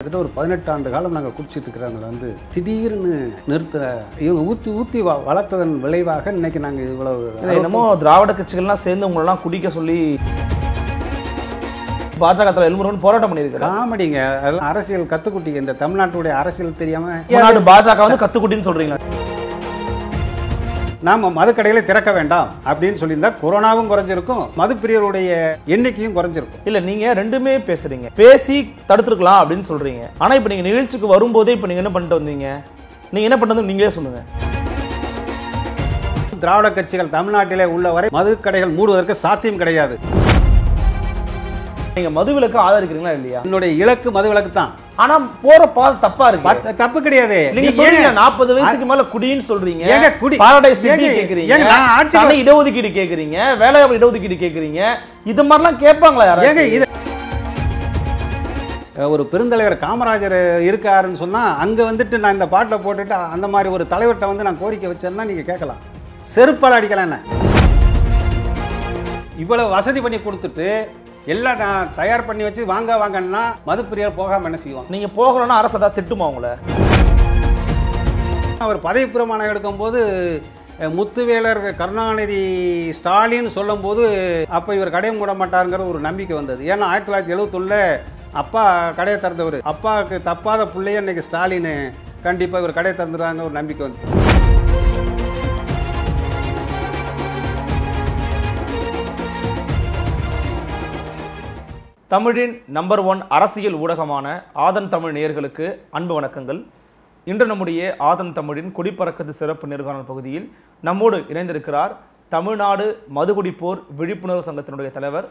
கிட்டத்தட்ட ஒரு பதினெட்டு ஆண்டு காலம் நாங்கள் குடிச்சிட்டு இருக்கிறவங்கள வந்து திடீர்னு நிறுத்த இவங்க ஊற்றி ஊற்றி வளர்த்ததன் விளைவாக இன்னைக்கு நாங்கள் இவ்வளவு என்னமோ திராவிட கட்சிகள்லாம் சேர்ந்து உங்களெல்லாம் குடிக்க சொல்லி பாஜக தலைவர் எல்முருகன் போராட்டம் பண்ணியிருக்காரு. காமெடிங்க. அரசியல் கத்துக்குட்டிங்க. இந்த தமிழ்நாட்டுடைய அரசியல் தெரியாம பாஜக வந்து கத்துக்குட்டின்னு சொல்றீங்க. நாம மதுக்கடைகளை திறக்க வேண்டாம் அப்படின்னு சொல்லியிருந்தா கொரோனாவும் குறைஞ்சிருக்கும் மதுப்பிரியருடைய எண்ணிக்கையும் குறைஞ்சிருக்கும். இல்ல நீங்க ரெண்டுமே பேசுறீங்க. பேசி தடுத்துருக்கலாம் அப்படின்னு சொல்றீங்க. ஆனா இப்ப நீங்க நிகழ்ச்சிக்கு வரும்போதே இப்ப நீங்க என்ன பண்ணிட்டு வந்தீங்க? நீங்க என்ன பண்ணது நீங்களே சொல்லுங்க. திராவிட கட்சிகள் தமிழ்நாட்டிலே உள்ள வரை மதுக்கடைகள் மூடுவதற்கு சாத்தியம் கிடையாது. நீங்க மது விலக்கு ஆதரிக்கிறீங்களா இல்லையா? என்னுடைய இலக்கு மதுவிலக்கு தான். ஆனா போற பால் தப்பா இருக்கு. தப்பு கிடையாது. நீங்க சொல்றீங்க ஏன் நாற்பது வயசுக்கு மேல குடின்னு சொல்றீங்க. ஏங்க குடி பாரடைஸ் கேக்குறீங்க. நான் இடஒதுக்கீடு கேக்குறீங்க வேலை இடஒதுக்கீடு கேக்குறீங்க. இது மாதிரிலாம் கேட்பாங்களா ஏங்க யாராவது இது ஒரு பெருந்தலைவர் காமராஜர் இருக்காருன்னு சொன்னா அங்க வந்துட்டு நான் இந்த பாட்டில் போட்டுட்டு அந்த மாதிரி ஒரு தலைவர்கிட்ட வந்து நான் கோரிக்கை வச்சேன்னா நீங்க கேட்கலாம். செருப்பால் அடிக்கலாம் என்ன? இவ்வளவு வசதி பண்ணி கொடுத்துட்டு எல்லாம் நான் தயார் பண்ணி வச்சு வாங்க வாங்கன்னா மதுப்பிரியர் போகாம என்ன செய்வோம்? நீங்க போகலன்னா அரசு ஏதாவது திட்டுமா உங்களை? அவர் பதவி பிரமாணம் எடுக்கும்போது முத்துவேலர் கருணாநிதி ஸ்டாலின் சொல்லும்போது அப்போ இவர் கடையை மூட மாட்டாருங்கிற ஒரு நம்பிக்கை வந்தது. ஏன்னா ஆயிரத்தி தொள்ளாயிரத்தி எழுபத்தொன்னில் அப்பா கடையை திறந்தவர். அப்பாவுக்கு தப்பாத பிள்ளைய இன்னைக்கு ஸ்டாலின். கண்டிப்பாக இவர் கடையை திறந்துடுவாங்க ஒரு நம்பிக்கை வந்து தமிழின் நம்பர் ஒன் அரசியல் ஊடகமான ஆதன் தமிழ் நேயர்களுக்கு அன்பு வணக்கங்கள். இன்று நம்முடைய ஆதன் தமிழின் குடிப்பறக்கது சிறப்பு நேர்காணல் பகுதியில் நம்மோடு இணைந்திருக்கிறார் தமிழ்நாடு மதுகுடிப்போர் விழிப்புணர்வு சங்கத்தினுடைய தலைவர்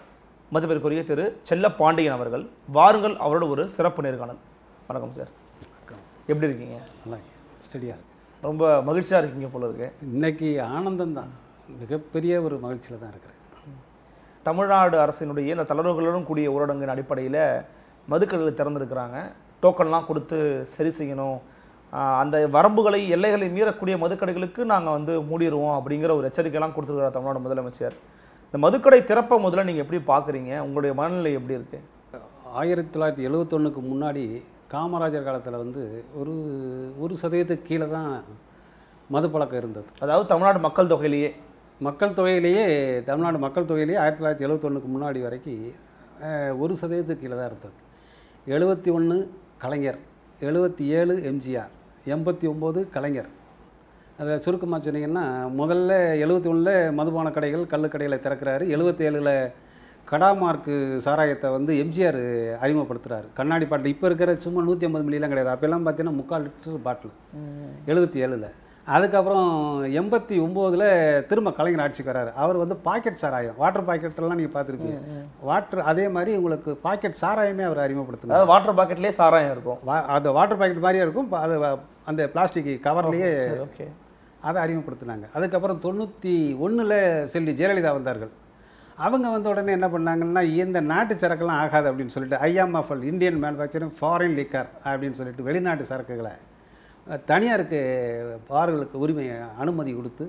மதுபெருக்குரிய திரு செல்ல பாண்டியன் அவர்கள். வாருங்கள் அவரோட ஒரு சிறப்பு நேர்காணல். வணக்கம் சார். எப்படி இருக்கீங்க? நல்லா ஸ்டடியாக ரொம்ப மகிழ்ச்சியாக இருக்கீங்க போல இருக்கு. இன்னைக்கு ஆனந்தம் தான் மிகப்பெரிய ஒரு மகிழ்ச்சியில் தான் இருக்கிறேன். தமிழ்நாடு அரசினுடைய இந்த தளர்வுகளுடன் கூடிய ஊரடங்கின் அடிப்படையில் மதுக்கடைகளை திறந்திருக்கிறாங்க. டோக்கன்லாம் கொடுத்து சரி செய்யணும். அந்த வரம்புகளை எல்லைகளை மீறக்கூடிய மதுக்கடைகளுக்கு நாங்கள் வந்து மூடிடுவோம் அப்படிங்கிற ஒரு எச்சரிக்கைலாம் கொடுத்துருக்காரு தமிழ்நாடு முதலமைச்சர். இந்த மதுக்கடை திறப்பை முதல்ல நீங்கள் எப்படி பார்க்குறீங்க உங்களுடைய மனநிலை எப்படி இருக்கு? ஆயிரத்தி தொள்ளாயிரத்தி எழுவத்தொன்னுக்கு முன்னாடி காமராஜர் காலத்தில் வந்து ஒரு ஒரு சதவீதத்துக்கு கீழே தான் மது பழக்கம் இருந்தது. அதாவது தமிழ்நாடு மக்கள் தொகையிலேயே. மக்கள் தொகையிலேயே தமிழ்நாடு மக்கள் தொகையிலேயே ஆயிரத்தி தொள்ளாயிரத்தி எழுவத்தொன்னுக்கு முன்னாடி வரைக்கும் ஒரு சதவீதத்துக்கு கீழே தான் இருந்தது. எழுபத்தி ஒன்று கலைஞர் எழுபத்தி ஏழு எம்ஜிஆர் எண்பத்தி ஒம்பது கலைஞர். அதை சுருக்கமாக சொன்னீங்கன்னா முதல்ல எழுபத்தி ஒன்றில் மதுபான கடைகள் கள்ளு கடைகளை திறக்கிறாரு. எழுபத்தி ஏழில் கடாமார்க்கு சாராயத்தை வந்து எம்ஜிஆர் அறிமுகப்படுத்துகிறாரு கண்ணாடி பாட்டில் இப்போ இருக்கிற சும்மா நூற்றி ஐம்பது மில்லியெலாம் கிடையாது. அப்போல்லாம் பார்த்தீங்கன்னா முக்கால் லிட்டர் பாட்டில். எழுபத்தி ஏழில். அதுக்கப்புறம் எண்பத்தி ஒம்போதில் திரும்ப கலைஞர் ஆட்சிக்கு வராரு. அவர் வந்து பாக்கெட் சாராயம் வாட்டர் பாக்கெட்டெல்லாம் நீங்கள் பார்த்துருப்பீங்க வாட்டர் அதே மாதிரி உங்களுக்கு பாக்கெட் சாராயமே அவர் அறிமுகப்படுத்தினார். வாட்டர் பாக்கெட்லேயே சாராயம் இருக்கும். வா அது வாட்டர் பாக்கெட் மாதிரியே இருக்கும். அது அந்த பிளாஸ்டிக் கவர்லேயே ஓகே. அதை அறிமுகப்படுத்தினாங்க. அதுக்கப்புறம் தொண்ணூற்றி ஒன்றில் செல்வி ஜெயலலிதா வந்தார்கள். அவங்க வந்த உடனே என்ன பண்ணாங்கன்னா இந்த நாட்டு சரக்கெல்லாம் ஆகாது அப்படின்னு சொல்லிட்டு IMFL Indian manufacturing foreign liquor அப்படின்னு சொல்லிட்டு வெளிநாட்டு சரக்குகளை தனியாருக்கு பார்களுக்கு உரிமை அனுமதி கொடுத்து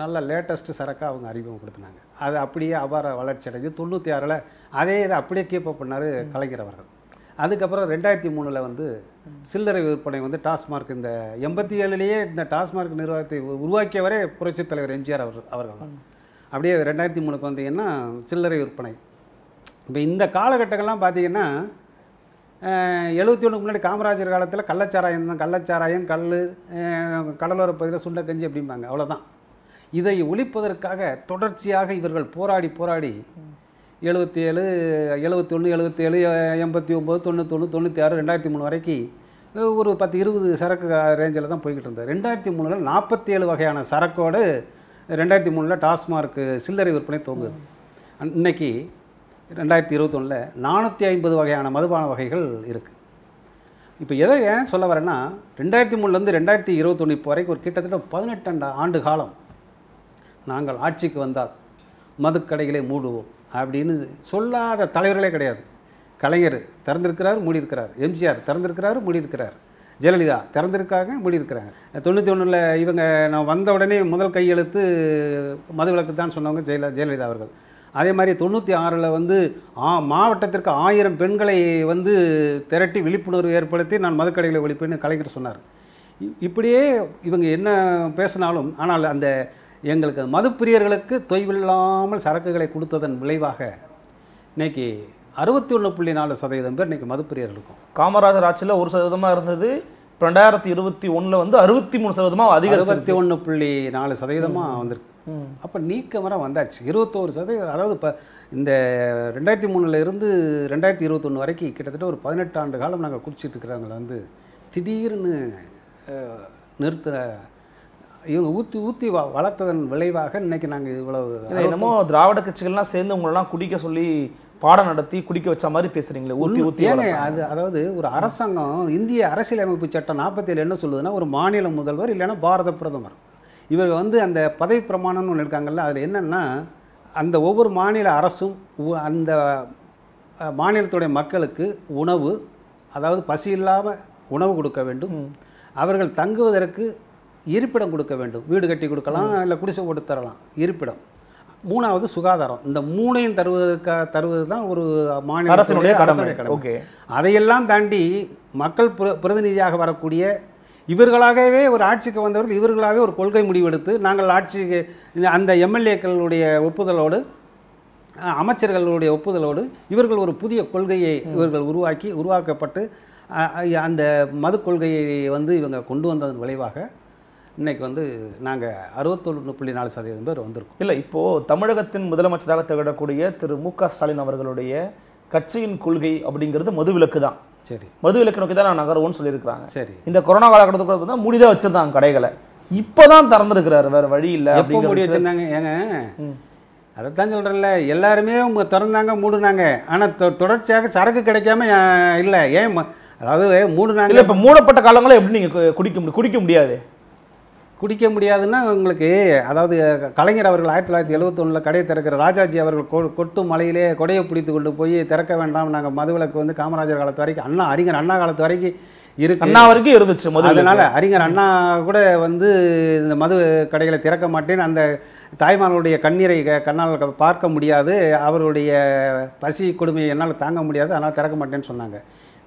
நல்ல லேட்டஸ்ட் சரக்காக அவங்க அறிமுகப்படுத்தினாங்க அது அப்படியே அபார வளர்ச்சி அடைஞ்சு தொண்ணூற்றி ஆறில் அதே இதை அப்படியே கீப் அப் பண்ணார் கலைஞர் அவர்கள். அதுக்கப்புறம் ரெண்டாயிரத்தி மூணில் வந்து சில்லறை விற்பனை வந்து டாஸ்மார்க் இந்த எண்பத்தி ஏழுலேயே இந்த டாஸ்மார்க் நிர்வாகத்தை உருவாக்கியவரே புரட்சித் தலைவர் எம்ஜிஆர் அவர் அவர்கள் தான். அப்படியே ரெண்டாயிரத்தி மூணுக்கு வந்தீங்கன்னா சில்லறை விற்பனை. இப்போ இந்த காலகட்டங்கள்லாம் பார்த்தீங்கன்னா எழுபத்தி ஒன்றுக்கு முன்னாடி காமராஜர் காலத்தில் கள்ளச்சாராயம் தான். கள்ளச்சாராயம் கல் கடலோர பகுதியில் சுண்டக்கஞ்சி அப்படிம்பாங்க. அவ்வளோதான் இதை ஒழிப்பதற்காக தொடர்ச்சியாக இவர்கள் போராடி போராடி எழுபத்தி ஏழு எழுபத்தி ஒன்று எழுபத்தி ஏழு எண்பத்தி ஒம்பது தொண்ணூத்தொன்று தொண்ணூற்றி ஆறு ரெண்டாயிரத்தி மூணு வரைக்கும் ஒரு பத்து இருபது சரக்கு ரேஞ்சில் தான் போய்கிட்டு இருந்தது ரெண்டாயிரத்தி மூணில் நாற்பத்தி ஏழு வகையான சரக்கோடு ரெண்டாயிரத்தி மூணில் டாஸ்மார்க்கு சில்லறை விற்பனை துவங்குது. இன்றைக்கி ரெண்டாயிரத்தி இருபத்தொன்னில் நானூற்றி ஐம்பது வகையான மதுபான வகைகள் இருக்குது இப்போ எதை ஏன் சொல்ல வரேன்னா ரெண்டாயிரத்தி மூணுலேருந்து ரெண்டாயிரத்தி இருபத்தொன்று இப்போ வரைக்கும் ஒரு கிட்டத்தட்ட பதினெட்டு ஆண்டு காலம் நாங்கள் ஆட்சிக்கு வந்தால் மதுக்கடைகளை மூடுவோம் அப்படின்னு சொல்லாத தலைவர்களே கிடையாது. கலைஞர் திறந்திருக்கிறார் மூடியிருக்கிறார். எம்ஜிஆர் திறந்திருக்கிறார் மூடியிருக்கிறார். ஜெயலலிதா திறந்திருக்காங்க மூடியிருக்கிறாங்க. தொண்ணூற்றி ஒன்றில் இவங்க நான் வந்த உடனே முதல் கையெழுத்து மதுவிலக்கு தான் சொன்னவங்க ஜெயல ஜெயலலிதா அவர்கள். அதே மாதிரி தொண்ணூற்றி ஆறில் வந்து ஆ மாவட்டத்திற்கு ஆயிரம் பெண்களை வந்து திரட்டி விழிப்புணர்வு ஏற்படுத்தி நான் மதுக்கடைகளை ஒழிப்பேன்னு கலைஞர் சொன்னார். இப்படியே இவங்க என்ன பேசினாலும் ஆனால் அந்த எங்களுக்கு மதுப்பிரியர்களுக்கு தொய்வில்லாமல் சரக்குகளை கொடுத்ததன் விளைவாக இன்னைக்கு அறுபத்தி ஒன்று புள்ளி நாலு சதவீதம் பேர் இன்னைக்கு மதுப்பிரியர் இருக்கும். காமராஜர் ஆட்சியில் ஒரு சதவீதமா இருந்தது. ரெண்டாயிரத்தி இருபத்தி ஒண்ணுல வந்து அறுபத்தி மூணு சதவீதமாக அதிகரிச்சு அறுபத்தி ஒன்று புள்ளி நாலு சதவீதமாக வந்திருக்கு. அப்போ நீக்க மரம் வந்தாச்சு. இருபத்தோரு சதவீதம் அதாவது இப்போ இந்த ரெண்டாயிரத்தி மூணுல இருந்து ரெண்டாயிரத்தி இருபத்தொன்று வரைக்கும் கிட்டத்தட்ட ஒரு பதினெட்டு ஆண்டு காலம் நாங்கள் குடிச்சிட்டு இருக்கிறவங்கள வந்து திடீர்னு நிறுத்த இவங்க ஊற்றி ஊற்றி வ வளர்த்ததன் விளைவாக இன்னைக்கு நாங்கள் இவ்வளவு என்னமோ திராவிட கட்சிகள்லாம் சேர்ந்து உங்களெல்லாம் குடிக்க சொல்லி பாடம் நடத்தி குடிக்க வச்ச மாதிரி பேசுறீங்களே ஊத்தி ஊத்தி ஏங்க. அது அதாவது ஒரு அரசாங்கம் இந்திய அரசியலமைப்பு சட்டம் நாற்பத்தேழு என்ன சொல்லுதுன்னா ஒரு மாநில முதல்வர் இல்லைன்னா பாரத பிரதமர். இவங்க வந்து அந்த பதவி பிரமாணம்னு ஒன்று இருக்காங்கல்ல அதில் என்னென்னா அந்த ஒவ்வொரு மாநில அரசும் அந்த மாநிலத்துடைய மக்களுக்கு உணவு அதாவது பசி இல்லாமல் உணவு கொடுக்க வேண்டும். அவர்கள் தங்குவதற்கு இருப்பிடம் கொடுக்க வேண்டும். வீடு கட்டி கொடுக்கலாம் இல்லை குடிசை போட்டு தரலாம் இருப்பிடம். மூணாவது சுகாதாரம். இந்த மூணையும் தருவதற்கா தருவது தான் ஒரு மாநில அரசினுடைய கடமை. ஓகே. அதையெல்லாம் தாண்டி மக்கள் பிர- பிரதிநிதியாக வரக்கூடிய இவர்களாகவே ஒரு ஆட்சிக்கு வந்தவர்கள் இவர்களாகவே ஒரு கொள்கை முடிவெடுத்து நாங்கள் ஆட்சிக்கு அந்த எம்எல்ஏக்களுடைய ஒப்புதலோடு அமைச்சர்களுடைய ஒப்புதலோடு இவர்கள் ஒரு புதிய கொள்கையை இவர்கள் உருவாக்கி உருவாக்கப்பட்டு அந்த மது கொள்கையை வந்து இவங்க கொண்டு வந்ததன் விளைவாக இன்றைக்கி வந்து நாங்கள் அறுபத்தொன்று புள்ளி நாலு சதவீதம் பேர் வந்திருக்கோம். இல்லை இப்போது தமிழகத்தின் முதலமைச்சராக திகழக்கூடிய திரு மு க ஸ்டாலின் அவர்களுடைய கட்சியின் கொள்கை அப்படிங்கிறது மதுவிலக்கு தான் சரி. மதுவிலக்கு நோக்கி தான் நான் நகருவோம்னு சொல்லியிருக்காங்க சரி. இந்த கொரோனா காலகட்டத்துக்கு கூட மூடி தான் வச்சிருந்தாங்க கடைகளை. இப்போதான் திறந்துருக்கிறாரு. வேற வழி இல்லை எப்போ மூடி வச்சிருந்தாங்க? ஏங்க அதைத்தான் சொல்கிறேன்ல எல்லாருமே மு- திறந்தாங்க மூடுனாங்க. ஆனால் தொடர்ச்சியாக சரக்கு கிடைக்காம இல்லை ஏன் அதாவது மூடுனாங்க? இல்ல இப்ப மூடப்பட்ட காலங்களில் எப்படி நீங்க கு- குடிக்க முடியும்? குடிக்க முடியாது. குடிக்க முடியாதுன்னா உங்களுக்கு அதாவது கலைஞர் அவர்கள் ஆயிரத்தி தொள்ளாயிரத்தி எழுபத்தொன்னில் கடையை திறக்கிற ராஜாஜி அவர்கள் கொ கொட்டு மலையிலே கொடையை பிடித்து கொண்டு போய் திறக்க வேண்டாம் நாங்கள் மதுவிலக்கு வந்து காமராஜர் காலத்து வரைக்கும் அண்ணா அறிஞர் அண்ணா காலத்து வரைக்கும் இருக்கு. அண்ணா வரைக்கும் இருந்துச்சு மது அதனால அறிஞர் அண்ணா கூட வந்து இந்த மது கடைகளை திறக்க மாட்டேன். அந்த தாய்மார்களுடைய கண்ணீரை கண்ணால் பார்க்க முடியாது. அவருடைய பசி கொடுமையை என்னால் தாங்க முடியாது. அதனால் திறக்க மாட்டேன்னு சொன்னாங்க.